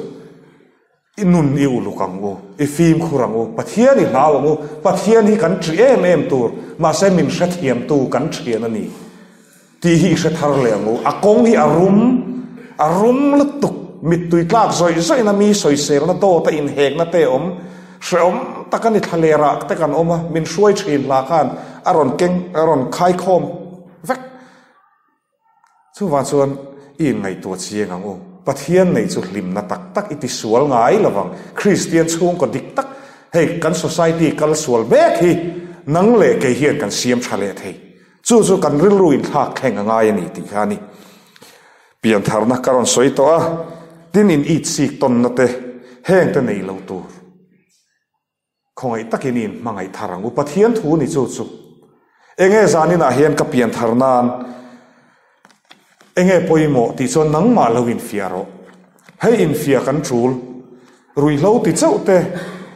อินุนอิวลุกังโออีฟิมคุรังโอปะเทียนี่ลาวงโอปะเทียนี่กันเชียมเอ็มตัวมาเซมินเสถียมตัวกันเชียนนี่ ti hi shat thar le ngu a kong hi arum rum la tuk mit tui tlak zoi zoi na mi soi sel na to, ta in hek na te om se om takani thalera te kan oma min shuai thin la khan aron keng aron khai khom. Vek chu wa chuan in ngai tu chiang ang u pathian nei chu hlim na tak tak iti sual ngai lawang christian chung ko dik tak hei kan society kal sual bek hi. Nang le ke hian kan siam thale thei chu chu kan ril ruin thak thleng ngai ani ti khani pian tharna karon soi to a tin in it sik ton na te heng te nei lo tur khongai takin in mangai tharang u pathian thu ni chu chu enge zanin a hian ka pian tharnan enge poimo ti chon nang ma lo in fiaro hei in fia kan chul rui lo ti chau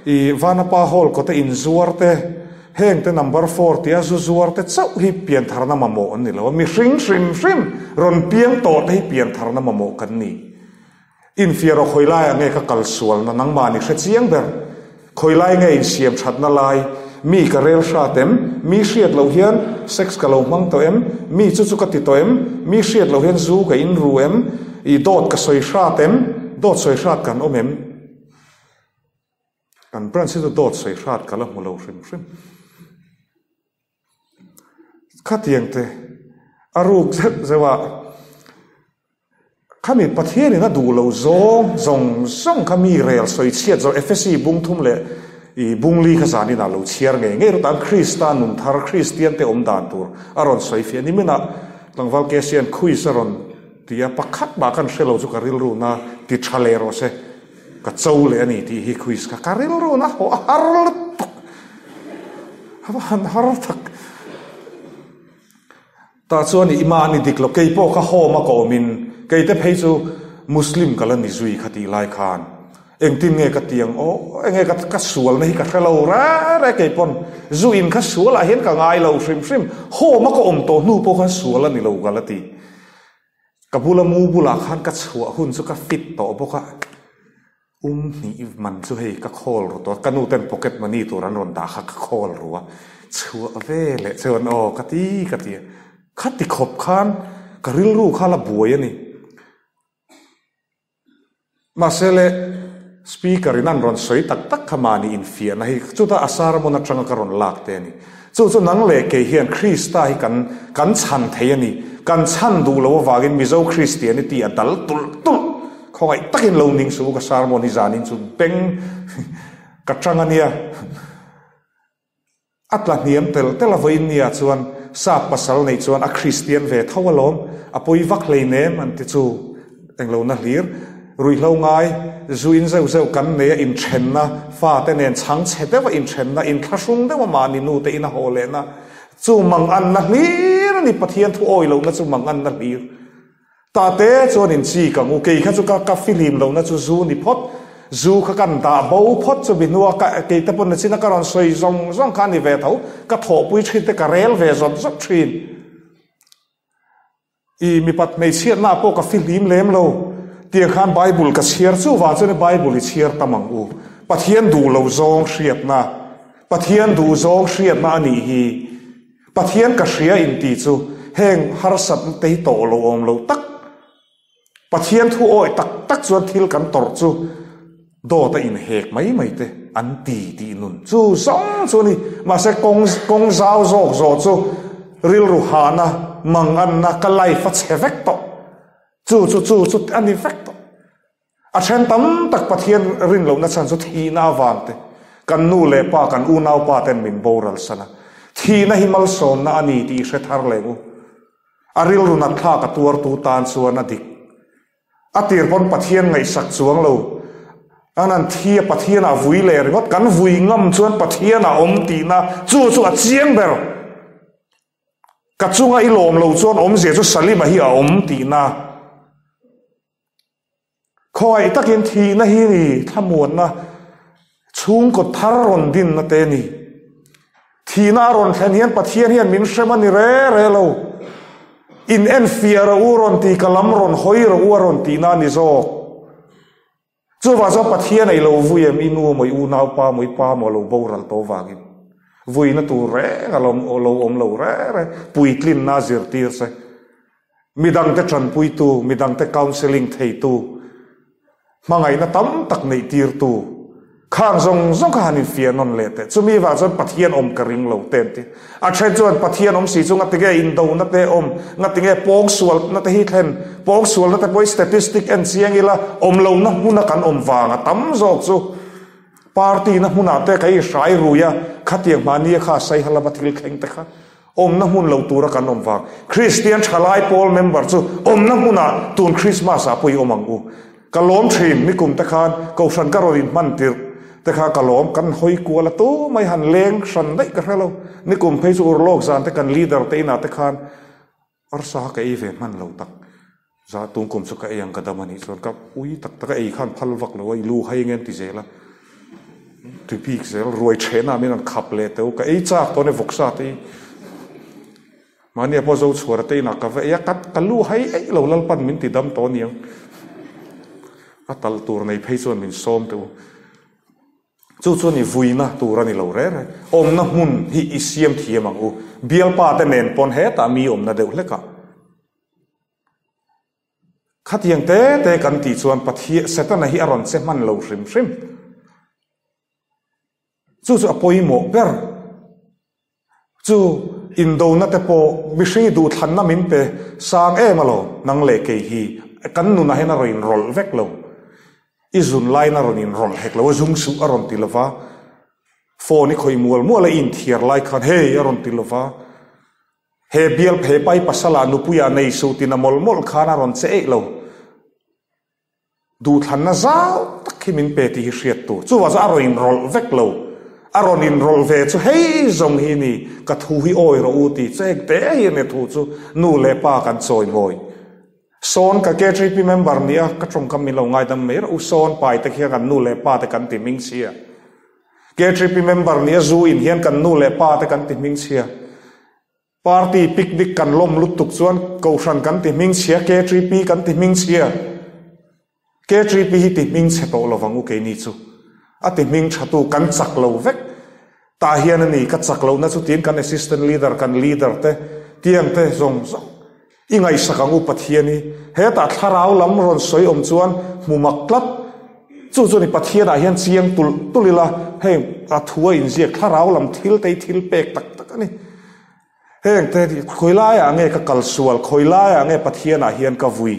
i vanapa hol ko te in zuarte te heng te number 40 a zu zuar te chau hi pian thar na mamo ni lo. Mi hring hring hring. Ron piang to te pian thar na mamo kan ni. In fiaro khoila nge ka kal sual na nang ma ni kha chiang ber. Khoi lai nge in siam that na lai. Mi ka rel sha tem. Mi hriat lo hian sex ka lo mang to em. Mi chu chu ka ti to em. Mi hriat lo hian zu ka in ru em. I dot ka soi sha tem. Dot soi sha kan om em. Kan pran si dot soi sha ka la mo lo hrim hrim. ข้าเตียงเตะอรูกเสว่าข้ามีประเทศนี่นะดูเราโจ่ซงซ่งข้ามีเรียลสวยเชียร์โซเอฟซีบุ้งทุ่มเลยอีบุ้งลีข้าสานี่นะเราเชียร์ไงไงเราตามคริสตานุ่มทาร์คริสเตียนเตอมดานตัวอารอนสวยเฟียนี่ไม่นะต้องวัลเกเซียนคุยสรอนที่จะปักขับบากันเชลเราจุกริลรูนะติดชาเลโรเซกระเจ้าเลยนี่ที่ฮิคุยสกัาริลรูนะโอ้อารลตักฮาร์ทัก ตาชวนอิมานิดิกลกเกยโปข้าโฮมาโกมินเกยแต่เพจูมุสลิมกันละนิจุยขตีลายคานเองทีมเงกเตียงโอ้เองเงกกัสวลนี่กัสเราระไรเกยปนจูอินกัสวลเห็นกังไงเราฟริมฟริมโฮมาโกอมโตนูโปกัสวลนี่เรากันละตีกับบุลมูบุลาคานกัสวหุ่นสุกัฟิตโตโปกะอุ้มนี่มันสุเฮกัโคลรตัวกันูเต็นพ็อกเก็ตมันนี่ตัวรันรนตาขักโคลรัวชัวเวเลเชวนโอกะตีกะตี chou le ani ti hi khuis ka karil ru na ho har har har thak ta chuan ima ni dik lo kei po kha ho ma ko min cái te phei chu muslim kala ni zui khati lai khan eng tin nge ka tiang o nge ka ka sual nei ka khalo ra ra ke pon zu in ka sual a hen ka ngai lo shrim shrim ho ma ko om to nu po ka sual ni lo gala ti ka bula mu bula khan ka chua hun chu ka fit to po ka um ni man chu hei ka khol ro to kanu ten pocket money to ran ron da kha ka khol ro chua ve le chon o ka ti ka ti khati khop khan ka ril ru khala buai ani masele speaker in an. ron soi tak tak khamani in fia na hi chuta asar mona tanga karon lak te ni chu chu nang le ke hian krista hi kan kan chan thei ani kan chan du lo wagin mizo christianity adal tul tul khongai takin lo ning su ka sar mon hi zanin chu peng ka tanga nia atla niam tel tel avoin nia chuan sa pasal nei chuan, a christian ve tho alom a apoi vak lei nem, an ti chu englo na hlir. Rui hlo ngai, zuin zeu zeu kan ne, in chen na, fa te nen chang che te wa in chen na, in thasung de wa ma ni nu te in ho le na. Chu mang an na hlir ni pathian thu oi lo na chu mang an na hlir. Ta te chuan in chi ka ngu ke kha chu ka ka film lo na chu zu ni phot. Zu kha kan da bo phot chu bi nuwa ka ke te pon na china ka ron soi zong zong khan ni ve thau ka tho pui thri te ka rel ve zon zot thrin i mi pat mei chiat na po ka film lem lo tiang khan bible ka chiar chu wa chu ne bible chiar tamang u pathian du lo zong chiat na pathian du zong chiat na ani hi pathian ka hria in ti chu heng har sat te to lo om lo tak pathian thu oi tak tak chuan thil kan tor chu do ta in hek mai mai te an ti ti nun chu zong chu ni ma se kong kong zao zok zo chu ril ru hana mang an na ka lai fa chevek to chu chu chu chu an in fact a then tam tak pathian rin lo na chan chu thi na wang te kan nu le pa kan u nau pa ten min boral sana thi na himal son na ani ti hre thar le u aril ru na tha ka tuar tu tan chuan a dik atir pon pathian ngai sak chuang lo อันนั้นเทียปัะเทียนาวุยเลยริบกันวุยงมชวนปัะเทียนาอมตีนาจู่จู่เจียงเบลกัดซุงไอ้ลมเราชวนอมเสียชุดสลิบะฮีอมตีนาคอยตะกินทีนะฮีนี่ถ้ามวนนะชุงกดทารอนดินนะเตนี่ทีน่ารอนแค่นี้ปะเทียนเฮียนมินเชมันนี่เร่เร่เรอินเอ็นเฟียร์อูรอนตีกะลัมรอนหอยรอูรอนตีนานี่โซ chu wa zo pathian này lo vui em inu moi u nau pa moi pa mo lo bo ral to wangin vui na tu re ngalom o lo om lo re re pui tlin na zir tir se. Midang te tran pui tu midang te counseling thei tu. Mà ngày nó tắm tắc này tiếc tu khang zong zong khan ni fian non le te. Chumi wa chon pathian om karing lo te ti a thre chuan pathian om si chunga te in do na te om. Nga te ge pok sual na te hi thlen pok sual na te poi statistic and siang ila om lo na huna kan om wa nga tam zok chu. Party na huna te kai shai ruya khatia mani kha sai hala bathil kheng te kha. Om na hun lo tura kan om wa christian chalai paul member chu. Om na huna tun christmas a pui omangu kalom thin mi kum ta khan. Ko san แต่ข้ากะหลอมกันหอยกัวละตัวไม่หันเลงสันได้กระเรานี่กลุ่มเพศสุรโลกซานแต่กันลีดร์เตนาแต่ขานอรสากะอีเฟมันเราตักซาตุงกลุ่มสกะเอียงกระดามันอีส่วนกับอุ้ยตักตะกอีขันพัลวักเลยว่าลู่ให้เงินติเจละถึงพี่เสรวยเชนาไม่นั่นขับเลยแต่ว่ากะอีจากตัวนี้ฟกซาตีมันเนี่ยพอจะสวเตีนากาแฟยกัดกันลู่ให้ไอ้เราลัลปันมินติดดำตัวเนี้ยงตัตลตัวในเพศส่วนมินส้มตัว chu chu ni vui na tu ra ni lo re re om na hun hi isiam thiam ang u bial pa te nen pon he ta mi om na deuh leka khát yang te te kan ti chuan pathia setana hi aron se man lo rim rim chu chu apoi mo ber. Chu in do na te po mi hri du than na min pe, sang e malo nang le ke hi. Kan nu na hena roin rol vek lo izun lai na ron in ron hek lo, zung su aron ti lova fo ni khoi mual mual in thiar lai khan he aron ti lova he bial phe pai pasala ah nupuya ah nei su tina mol mol khana ron che lo. Du than na zau takhimin pe ti hriat tu. Chu wa za ro in rol vek lo. Aron in rol ve chu, hei, zong hi ni. Ka thu hi oi ro u ti chek te hi ne thu chu. Nu le pa kan choi moi son ka ke tri pi member nia, ka trong kam mi lo ngai dam mer, u son pai te khia kan nu le pa te kan ti ming sia. Ke tri pi member nia zu in hian kan nu le pa te kan ti ming sia. Party picnic kan lom lutuk chuan ko hran kan ti ming sia, ke tri pi kan ti ming sia. Ke tri pi hi ti ming se to lo wangu ke ni chu. A ti ming thatu kan chak lo vek. Ta hian ani ka chak lo na chu tin kan assistant leader, kan leader te, tiang te zong zong ingai sakang u pathiani he ta tharau lam ron soi om chuan, mu mak chu chu ni pathian a ah hian chiang tul, tulila. He, a thua in ziak tharau lam thil te thil pek tak tak ani. Heng te khoilai a nge ka kal sual khoilai a nge pathian a ah hian ka vui.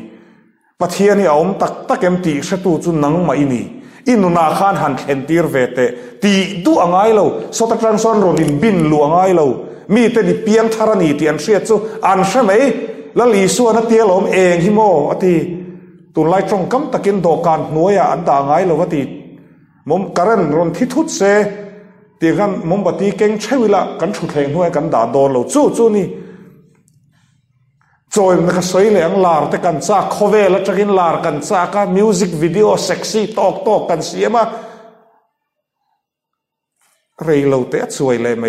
Pathian hi om tak tak em ti se tu chu nang ma ini. Inu na khan han khen tir ve te. Ti du angai lo so ta tran son ron in bin lu angai lo. Mi te ni piang tharani ti an hriat chu, an hre ล้ะลีซัวนักเตียหลมเองฮิโมอติตุนไล่ตรงกำตะกินโดการหน่วยอันต่างไงเลยว่าติมุมการันรนที่ทุตเซตีกันมุมปฏิเก่งใช้เวลากันชุดแทงหน่วยกันด่าโดนเราจู่จู่นี่จอยมันก็สวยเลยงลาร์แต่กันซาโคเวลจะกินลาร์กันซาก็มิวสิกวิดีโอเซ็กซี่ตอกตอกกันเสียมาเรียเราเตะสวยเลยไหม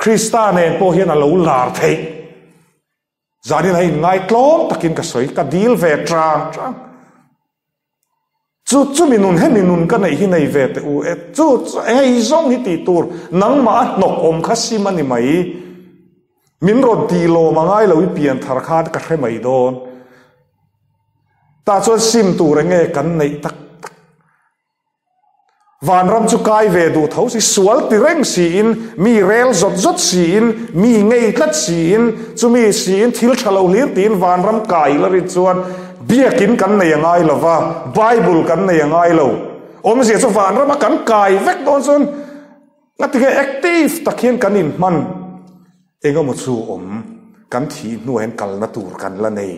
คริสตาเนี่ยพวเฮียนเราลาร์เท zanin hai ngai tlom takin ka soi ka deal ve trang trang chu chu minun he minun ka nei hi nei ve te u e chu ei zong hi ti tur nang ma nok om kha simani mai min ron ti lo mangai lo i pian thar khat ka hre mai don ta chuan sim tu renge kan nei tak van ram chu kai ve du thau si sual ti reng si in mi rel zot zot si in mi ngei tlat si in chu mi si in thil thalo lir tin van ram kai la ri chuan biakin kan nei ngai lova bible kan nei ngai lo om si chu van ram kan kai vek don chun ngatige active takhian kan in man enga mu chu om kan thi nu hen kal na tur kan la nei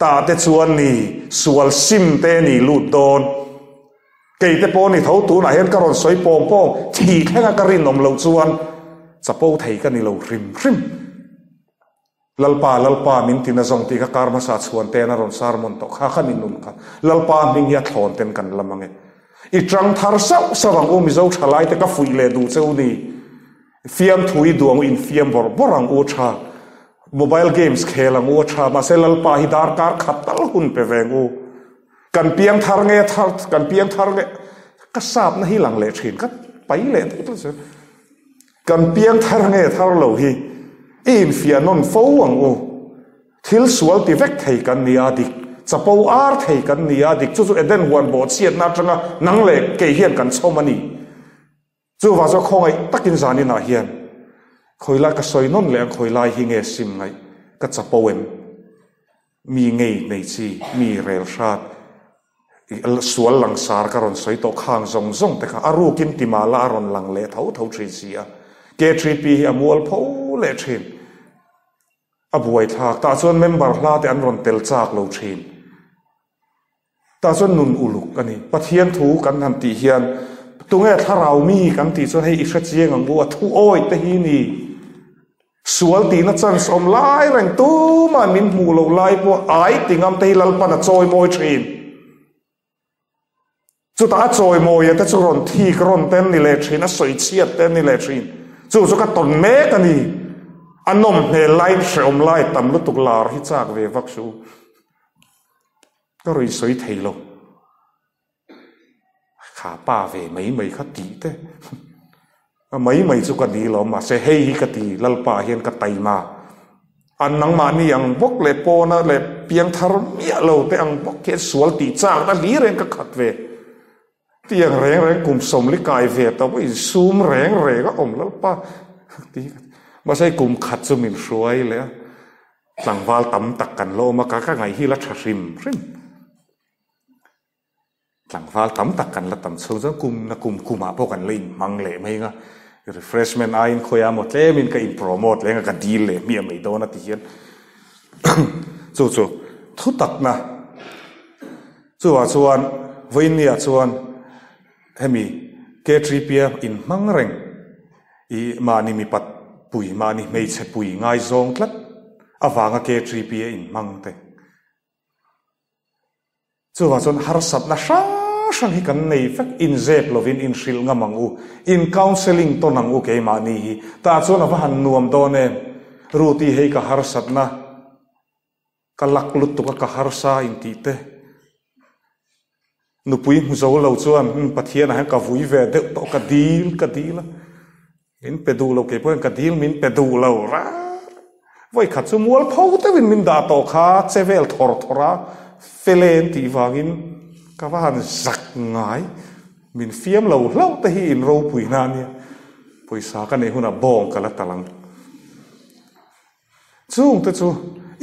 ta te chuan ni sual sim te ni lut don cái tế bố này, thấu tú là hiện các rồi xoay bom bông thì thế các cái rin nồng lâu chuan chả bố thấy cái này lâu rim rim lalpa lalpa min tin na zong ti ka karma sa chuan te na ron sar mon to kha khan in nun kha lalpa min ya thon ten kan lamange i trang thar sau wang u mi zo thalai te ka fui le du cheu ni fiam thui duang in fiam bor borang u tha mobile games khelang u tha ma se lalpa hi dar kar khatal hun pe กันเพียงทารเงทารกันเพียงทารเงก็ทราบนะฮิหลังเละชินก็ไปเละทุกสิ่งกันเพียงทารเงทารโลฮีอินฟียนนฟ้วังอูทิลสวลติเวกไทยกันนีอาดิกจะปูอาร์ไทยกันนีอาดิกจู่จู่เอเดนวันบอดเสียดนาจังะนังเละเกี่ยนกันชมันีจู่ว่าจะคงไอ้ตักินสานีนาเฮียนคอยละก็สอยนนเละคอยลายฮิเงยซิมไงก็จะปูเอ็มมีไงในซีมีเรลชาติ sual lang sar ka ron soi to khang zong zong te kha aru kim ti ma la ron lang le thau thau tri sia ke tri pi hi amol pho le thin a buai thak ta chuan member hla te an ron tel chak lo thin ta chuan nun uluk ani pathian thu kan han ti hian tunge tharau mi kan ti chuan hei isha chiang ang bu thu oi te hi ni sual ti na chan som lai reng tu ma min mu lo lai po ai tingam te lal pa na choi moi thin จุดอาจอยโมยแต่จุรนที่กรนเต้นนี่เลชิน่ะสวยเชียดเต้นนี่เลชินจุดสุดก็ตนเมกันนี่อันนมเนลัยเสอมไล่ตำลุตุกลาฮิจากเววักชูก็รีสวยเทโลขาป้าเวไม่ไม่ขัดตีเตะไม่ไม่จุกดีเรามาเสเฮฮิกตีลลป้าเฮีนกตัยมาอันนังมานี่ยังบกเลโปนะเลเปียงทารมีเราแต่อังบกเกสวลตีจากนั่นลีเรนก็ขัดเว ton me ka ni anom he lai shom lai tam lu tuk lar hi chak ve vak su ka roi soi thei lo khả pa về mấy mấy khát tí thế mấy mấy chú cái đi lo mà sẽ hay hi cái tí lal pa hiền cái tay mà anh nang mà ni ang bốc lệ po na lệ piang thar mía lâu te ang bốc cái sual tí chang ta lý rèn cái khát về tiếng rèn rèn cùng sống lý cài về tao với zoom rèn rèn cái om lal pa tí mà sẽ cùng khát cho mình suy lệ tlang val tam tak kan lo ma ka ka ngai hi la thrim rim tlang val tam tak kan la tam so za kum na kum kuma po kan lein mang le mai nga refreshment ain khoya mo tle min ka in promote le nga ka deal le mi mai do na ti hian chu chu thu tak na chu wa chuan voin nia chuan hemi, ke tripia in mang reng i mani mi pat pui mani mei che pui ngai zong tlat. Avanga ke tripia in mang te chu wa chuan har sap na sha sang hi kan nei fek. In zep lovin, in shil nga mangu in counseling to nang u ke ma ni hi. Ta chon ava han nuam do ne ruti hei ka har sap na. Ka lak lut tu ka har sa in ti te. nu pui mu zo lo chuan pathian ha ka vui ve de to ka dil ka dil in pedu lo ke poin ka dil min pedu lo ra voi khat chu mual phau te win min da to kha chevel thor thora felen ti wangin ka van zak ngai min fiam lo lo te hi in ro pui na nia pui sa ka nei huna bong kala talang chung te chu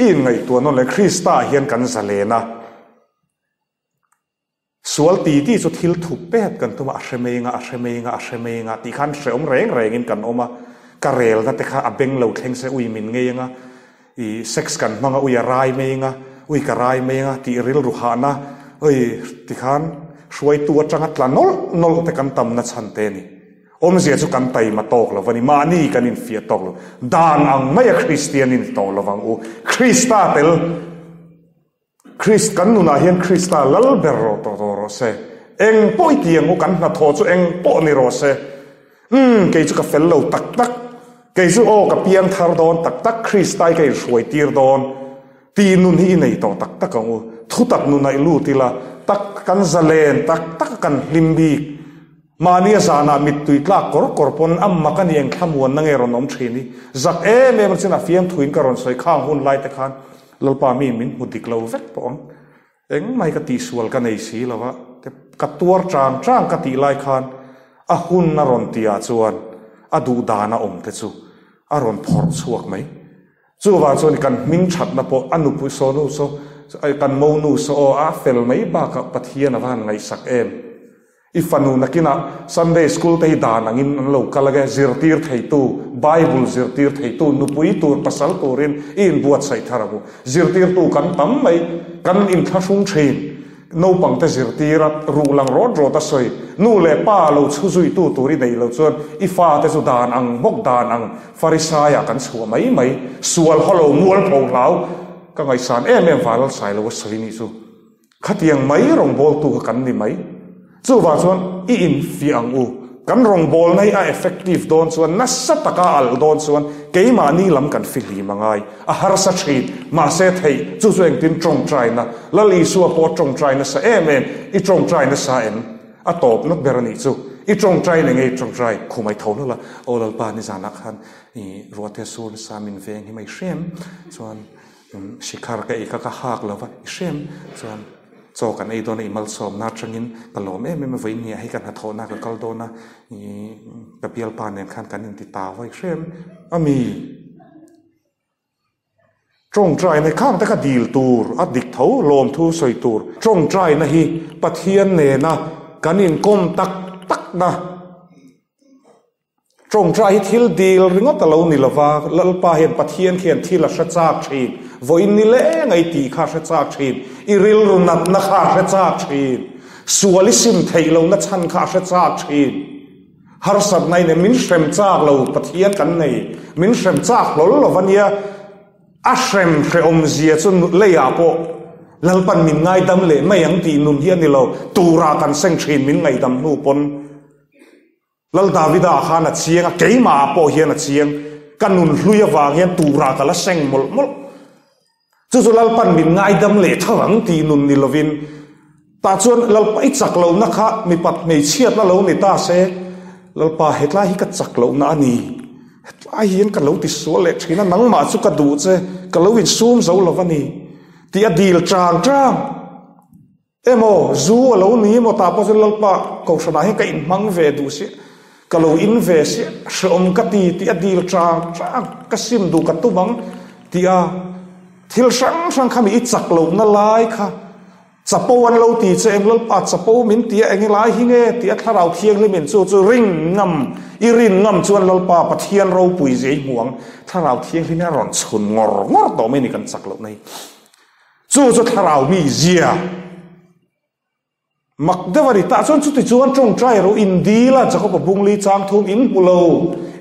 in ngai tu non le krista hian kan zalena sual ti ti chu thil thu pet kan tu a hremenga a hremenga a hremenga ti khan hreom reng reng in kan oma ka rel na te kha abeng lo thleng se ui min ngeinga i sex kan manga ui a rai menga ui ka rai menga ti ril ru hana เอ้ยที่ขันช่วยตัวจังหัดละนอลนอลแต่กันตำนัดชันเตนี่อมเสียจุกันไตมาตกแล้ววันนี้มานี่กันอินฟียตกแล้วดานอั sual ti ti chu thil thu pet kan tuma a hremei nga a hremei a hremei ti khan hreom reng reng in kan oma. Karel na te kha a beng lo thleng se ui min nge nga i sex kan manga ui rai mei nga ui karai mei nga ti ril ru hana ei ti khan shuai tu atanga tla nol nol te kan tam na chan te ni. Om zia chu kan tai ma tok lo vani mani kan in fia tok lo. Dang ang mai a christian in tok lo wang u. Christatel ลตักตักเกยจุโอกับเปียงทาร์ดอนตักตักคริสตาเกยช่วยตีร์ดอนตีนุนฮีในตอตักตักของอู thu tak nu nai lu tila tak kan zalen tak tak kan limbi mania sana mit tui tla kor kor pon am makani eng thamuan na ngeron om thini zak e me mar china fiam thuin karon soi khang hun lai te khan lolpa mi min mudik lo vek pom eng mai ka ti ka nei si lawa. Te chang chang ka ti lai khan. A na ron tia chuan. A du dana om te chu. A ron phor chuak mai. Chu wa chuan kan ming that na po anu pu so nu so. Ai kan mo nu so a fel mai ba ka pathian awan ngai sak em ifanu nakina sunday school te dan in lo kalage zirtir theitu bible zirtir theitu tu pui tur, pasal turin, in buat sai tharabu zirtir tu kan tam mai, kan in thasung thein no pang te zirtira rulang rod ro ta soi. Nu le pa lo chu zui tu turi dei lo chon ifa te su dan ang, bok dan ang. Farisaya kan chua mai mai, sual holo mual phau lau. Ka ngai san em em val sai lo soi ni chu. Khatiang mai rong bol tu kan ni mai. จู่ว่าส่วนอีอินฟีอังอูกันรองบอลในอะเอฟเฟกตีฟโดนส่วนนัสตะกาอัลโดนส่วนเกี่ยมานี่ลำกันฟิลีมังไงอะฮาร์สัตว์มาเซตให้จู่ส่วนตินจงใจนะลลีสัวพอจงใจนะสเอเมนอีจงใจนะสเอ็มอตบนักเบรนิจู่อีจงใจเลยไงจงใจคงไม่เท่านั้นละโอลลปานิจานักฮันอีรัวเทสูนสามินเวงที่ไม่เชื่อมส่วน shikar ka ikaka hak lawa ishem อส่วน โซกันไอ้ตัวนี้มัลสมนาจังินกลมเอ๊ะไม่มาไว้เนี่ยให้กันหัดโทนะกับกลโดนะนี่กับเบียลปานเนี่ยขันกันยังติดตาไว้เช่นอามีจงใจในข้างแต่ก็ดีลตูรอดิกเทาลมทูสอยตูรจงใจนะฮีปะเทียนเนนะกันยิงก้มตักตักนะ cho kan ei dona imal som na tangin kalom em em voi nia hi kan ha thona ka kal dona ni ka pial pan nen khan kan in ti ta vai shem ami trong trai này khang ta ka dil tur a dik tho lom thu soi tur trong trai na hi pathian ne na kanin kom tak tak na trong trai thil dil ringot alo ni lova lalpa hian pathian khian thil a sha chak thin voi ni le ngai ti kha se chak thin i ril ru nat na kha se chak thin suali sim thei lo na chan kha se chak thin har sat nai ne min shrem chak lo pathian kan nei. Min shrem chak lo lo vania a shrem hre om zia chun le ya po. Lalpan min ngai dam le mai ang ti nun hian ni lo. Tura kan seng thin min ngai dam nu pon lal davida khana chiang ke ma po hian a chiang kanun hluya wa hian tura kala seng mol mol. Chu chu lal pan min ngai dam le thawang ti nun ni lovin. Ta chuan lal pa i chak lo na kha, mi pat mei chiat la lo ni ta se. Lal pa hetla hi ka chak lo na ani. Hetla hian ka lo ti so le thina nang ma chu ka du che ka lo in sum zo lo vani. Ti a dil trang trang. Emo, zu lo ni, mo ta po lalpa ko sana hi ka in mang ve du si ka lo in ve si shom ka ti ti a dil trang trang ka sim du ka tu bang ti a thil sang sang khami i chak lo na lai kha chapo an lo ti che em lol pa chapo min tia eng lai hi nge tia tharau thiang le min chu chu ring ngam i rin ngam chuan lol pa pathian ro pui zai muang tharau thiang hi na ron chun ngor ngor to me ni kan chak lo nei chu chu tharau mi zia mặc mak vậy ta chọn chút thì chuan trong trai rồi in là chắc có pa bung li chang thum in mulo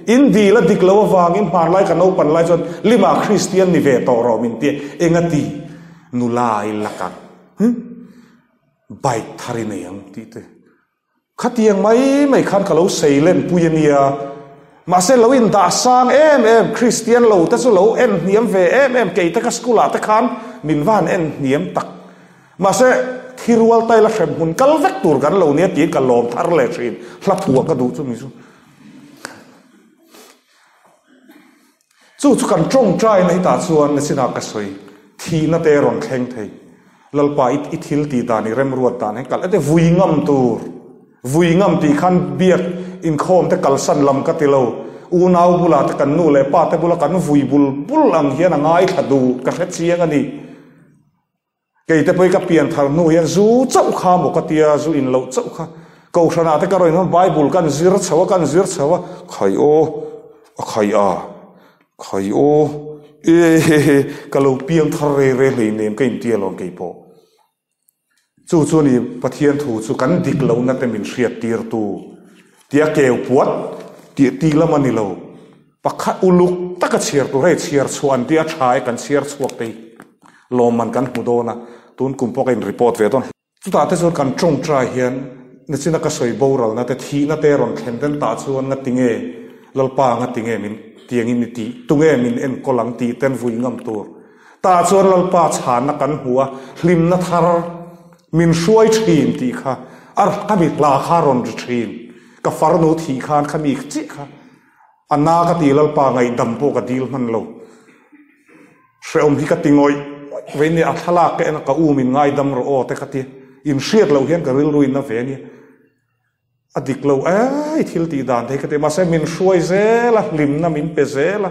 in đi là dik lâu vàng, in par lai kan open lai chuan lima christian ni về tàu ro min ti engati nulai lakat hm bai thari này ang ti te khatiang mai mai khan khalo seilen nia mà sẽ lâu in đã sang, em em, Christian lâu ta số lâu em niệm về, em em, kể ta cái school à ta khăn mình van em niệm tắc. Mà sẽ ฮิรวลไตละเข็มหุ่นกัลเวกตูร์กันเหล่านี้ตีกันลอมทาร์เลชินลับหัวก็ดูจุมิจุจู่สุกันจงใจในตาส่วนในสินากสวยทีนั่นเตรอนแข็งไทยลลปาอิทอิทิลตีตานีเรมรัวดตานีกัลนแต่วุยงมตูร์วุยงมตีขันเบียดอินโอมแต่กัลสันลำกัติโลอูนาวบุลาตะกันนูเลยป้าแต่บุลากันวุยบุลบุลังเฮียนง่ายขัดดูกระเช็ดเชียงกันนี่ ke te poi ka pian thar nu hian zu chau kha mo ka tia zu in lo chau kha ko sana te ka roi no bible kan zir chawa kan zir chawa khai o khai a khai o ê cái lâu piang thar re re lấy nem cái tia lòng cái po chu chu ni pathian thu chu kan dik lo na te min hriat tir tu tia keu puat ti ti la mani lo pakha uluk taka chiar tu re chiar chuan tia thai kan chiar chuak te lo man kan hu do na tun kum pok in report ve ton. Chu ta te chu kan trong tra hian, na china ka soi boral na te thi na te ron thlen ten ta chu an tinge, lalpa nga tinge min, tiang in ti, tunge min en kolang ti ten vui ngam tur. Ta chu lalpa chan na kan hua, hlim na thar, min shuai thin ti kha, ar kami la kha ron thin. Ka far no thi khan khami chi kha. Anna ka ti lalpa ngai dam po ka dil man lo. Se om hi ka tingoi vậy nên nè thala cái nó cái u mình ngay đâm rồi ô cái cái in siết lâu hiện cái ril ruin nó về nè à địch lâu ấy thil tì đàn thấy cái mà sẽ mình suy zé là lim nó mình bê zé là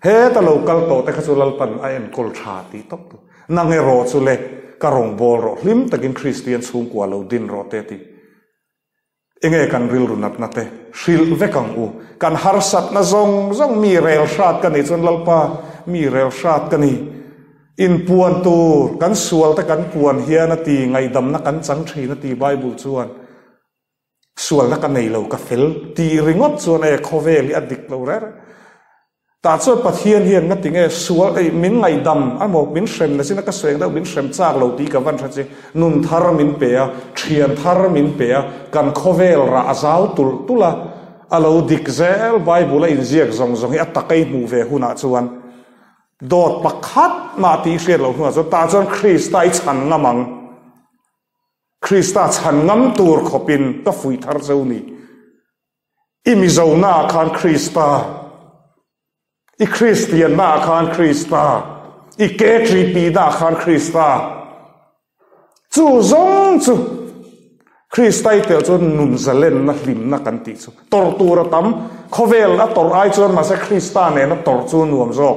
hết ta lâu cal tổ cái số lal pan ai em cột thả tí tóc tu nàng nghe rồi số lệ cái rồng bol rồi lim ta kinh Christian xuống qua lâu din rồi thế thì inge kan ril runat na te. Shil vekang u. Kan harsat na zong zong mi rel shat kani chon lalpa mi rel shat kani in puan tu kan sual ta kan puan hian ti, ngai dam na kan chang thi na ti bible chuan. Sual na ka nei lo ka fel. Ti ringot chuan e khovel i adik lo re ta chuan pathian hian na tinge sual, ei, min ngai dam, a mo, min shrem na sina ka sweng da min shrem chak lo ti ka van tha che nun thar min pe a, thian thar min pe a, kan khovel ra azau tul, tula. Alo dik zel, bible in ziak zong zong hi atakai mu ve huna chuan. โดดประคัดมาตีเสียเราหัวจะตาจนคริสต์ได้ฉันงมังคริสต์ฉันงมตัวขบินก็ฟุยทาร์เจ้านี่อิมิเจ้าหน้าคานคริสต์อีคริสเตียนหน้าคานคริสต์อีเกตรีปีหน้าคานคริสต์จู่จงจู่คริสต์ได้เตจนนุนเซเลนนักลิมนักกันติจู่ตอร์ตัวระตัมเขาเวลอะตอร์ไอจนมาเสคริสต์เนี่นักตอร์จูนวมจอก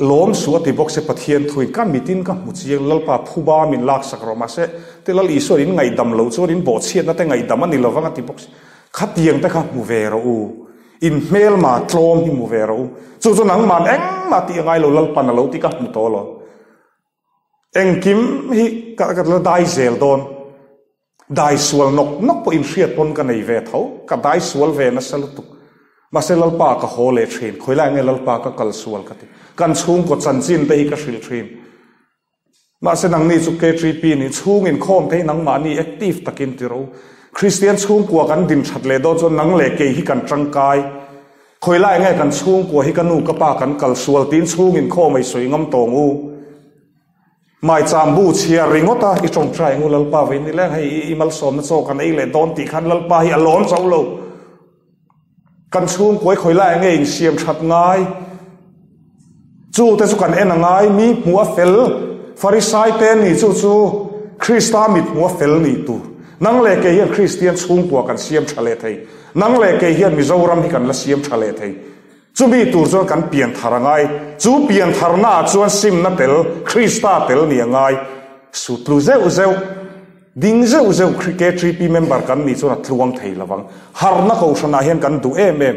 lom su ti box se pathian thui kan mitin ka mu chiang. Lalpa phu ba min lak sak ro ma se. Te lal isor in ngai dam lo chu in bo chiat na te ngai dam ani lo wanga ti box khát tiếng ta khát mù về rồi in mail mà trôm thì mù về rồi chú chú nắng mà anh mà tiếng ai lâu lal pan lâu thì các mù to lo. Anh kim hi cả cả là đại zel don. Đại sual nóc nóc po in siết pon cái này về thấu cả đại sual về nó sel tu. Mà sẽ lalpa ka hole thin khoi la nge lalpa ka kal sual ka ti กันชุ่งกดสันจินเตยกระสิลทรีนมาเสนังนี้สุกเกทรีปีนี้ชุ่งอินโอมเทนังมานี่แอคทีฟตะกินติรู้คริสเตียนชุ่งกลัวกันดินฉัดเลดจนนังเลเกยฮิกันจังกายคอยไล่ไงกันชุ่งกลัวให้กันนูกระป้ากันกัลสวลตีนชุ่งอินโคไม่สวยงามตงูไม่จามบูเชียริงก็ตาอีจงใจงูลลปาวินนี่แหละให้อีมัลสมนโซกันไอเลดอนติขันลลปาให้อลอนเสาโลกันชุ่งกลัวคอยไล่ไงเสียมฉัดง่าย chu te chu kan en ngai mi mua fel farisai te ni chu chu krista mit mua fel ni tu nang le ke hian christian chung kwa kan siam thale thei nang le ke hian mizoram hi kan la siam thale thei chu mi tur zo kan pian tharangai chu pian tharna chuan sim na tel krista tel ni ngai su tlu zeu zeu ding zeu zeu cricket tri member kan ni chuan tluang thei lawang har na ko sana hian kan du em em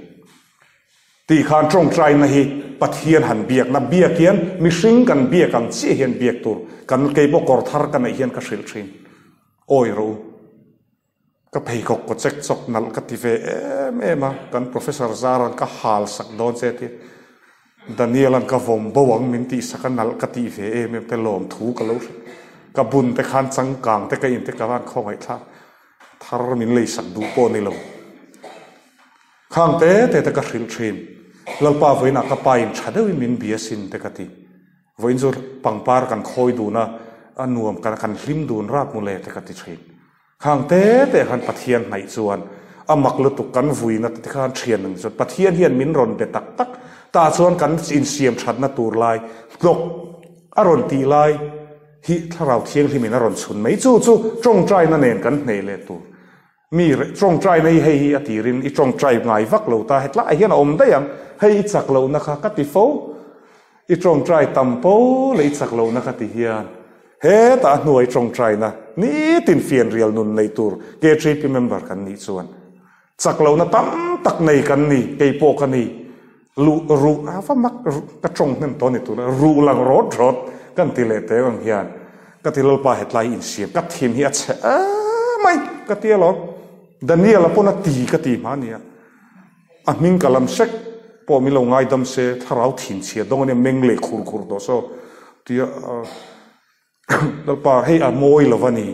ตีขานตรงใจนะฮีปัทเฮียนหันเบียกนะเบียกเฮียนมิชิงกันเบียกกันเสียเฮียนเบียกตัวกันเกยบกอร์ทาร์กันเฮียนกสิลชินโอ้ยรู้ก็ไปกกดเช็คซอกนัลกติเฟเอ็มเอ็มกัน professor ซารันก็ฮาลสักโดนเซติดานิเอลันก็วมบวังมินตีสักนัลกติเฟเอ็ม่เป็นลมถูกกันแล้วกบุญแต่ขานสังกังแต่ก็อินแต่กวันข้องไอ้ท่าทาร์มินเลยสักดูโปนี่ลงข้างเตะแต่ก็สิลชิน ไม่จู่จู่จงใจนั่นเองกันในเลตูมีจงใจในให้อติรินอีจงใจไงวักเราตาเห็ดละเฮียนอมได้ยังให้อีจักเรานะคะกัติโฟอีจงใจ ตัมโปเลยอีจักเรานะคะติเฮียน he ta hnuai trong trai na ni tin fian rial nun nei tur ke trip member kan ni chuan chak lo na tam tak nei kan ni ke po kan ni lu ru a fa mak ka trong nem to ni tu na ru lang rot rot kan ti le te ang hian ka ti lol pa het lai in siam ka thim hi a che a mai ka ti lo daniel apona ti ka ti ma nia a ming kalam sek ปอมิลงไงดำเสถ้าเราถิ่นเสียดงเนี่ยเมงเล็กคูรคูรตัวโซที่แล้วป่าให้อโมยละวันนี้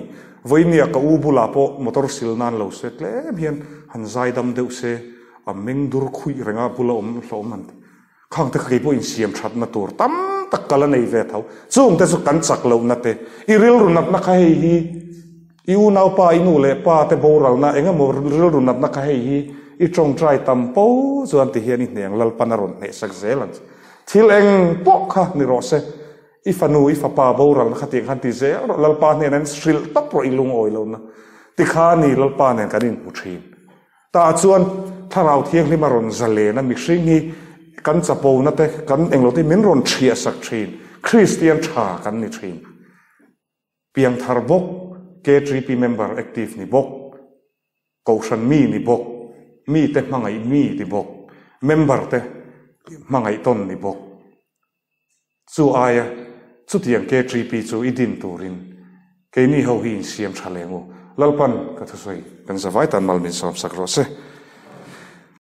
วันนี้ก็อุบุลาปอมอเตอร์สิลนันเราเสร็จแล้วเพียงหันใจดำเดือดเสอเมงดูรคุยเรื่องอาบุลาอมสอมันข้างตะกี้พวกอินเสียมชัดนัตัวตั้มตะกะละในเวทเขาซึ่งแต่สุกันสักเรานัตเตอีเรื่องรุนับนักให้ฮีอีอุนาวป่าอินูเล่ป่าแต่โบราณนะเองก็มเรื่รุนับนักให้ฮี i trong trai tam po zuan ti hian i hneang lal panaron ne sak zelan thil eng po kha ni ro se ifanu ifapa boral khati khanti ze lalpa ne nan sril tap pro ilung oi lo na. Ti kha ni lalpa ne kanin hu thin. Ta chuan tharau thiang li maron zale na, mi hring ni kan chapo na te, kan englo ti min ron thia sak thin. Christian tha kan ni thin. Piang thar bok k3p member active ni bok mi ni bok mi te mangai mi ti bok. Member te mangai ton ni bok. Chu aya, chu tiang ke tri pi chu idin turin. Ke ni ho hi siam thalengu lalpan ka thu soi kan zawai tan mal min som sak ro se.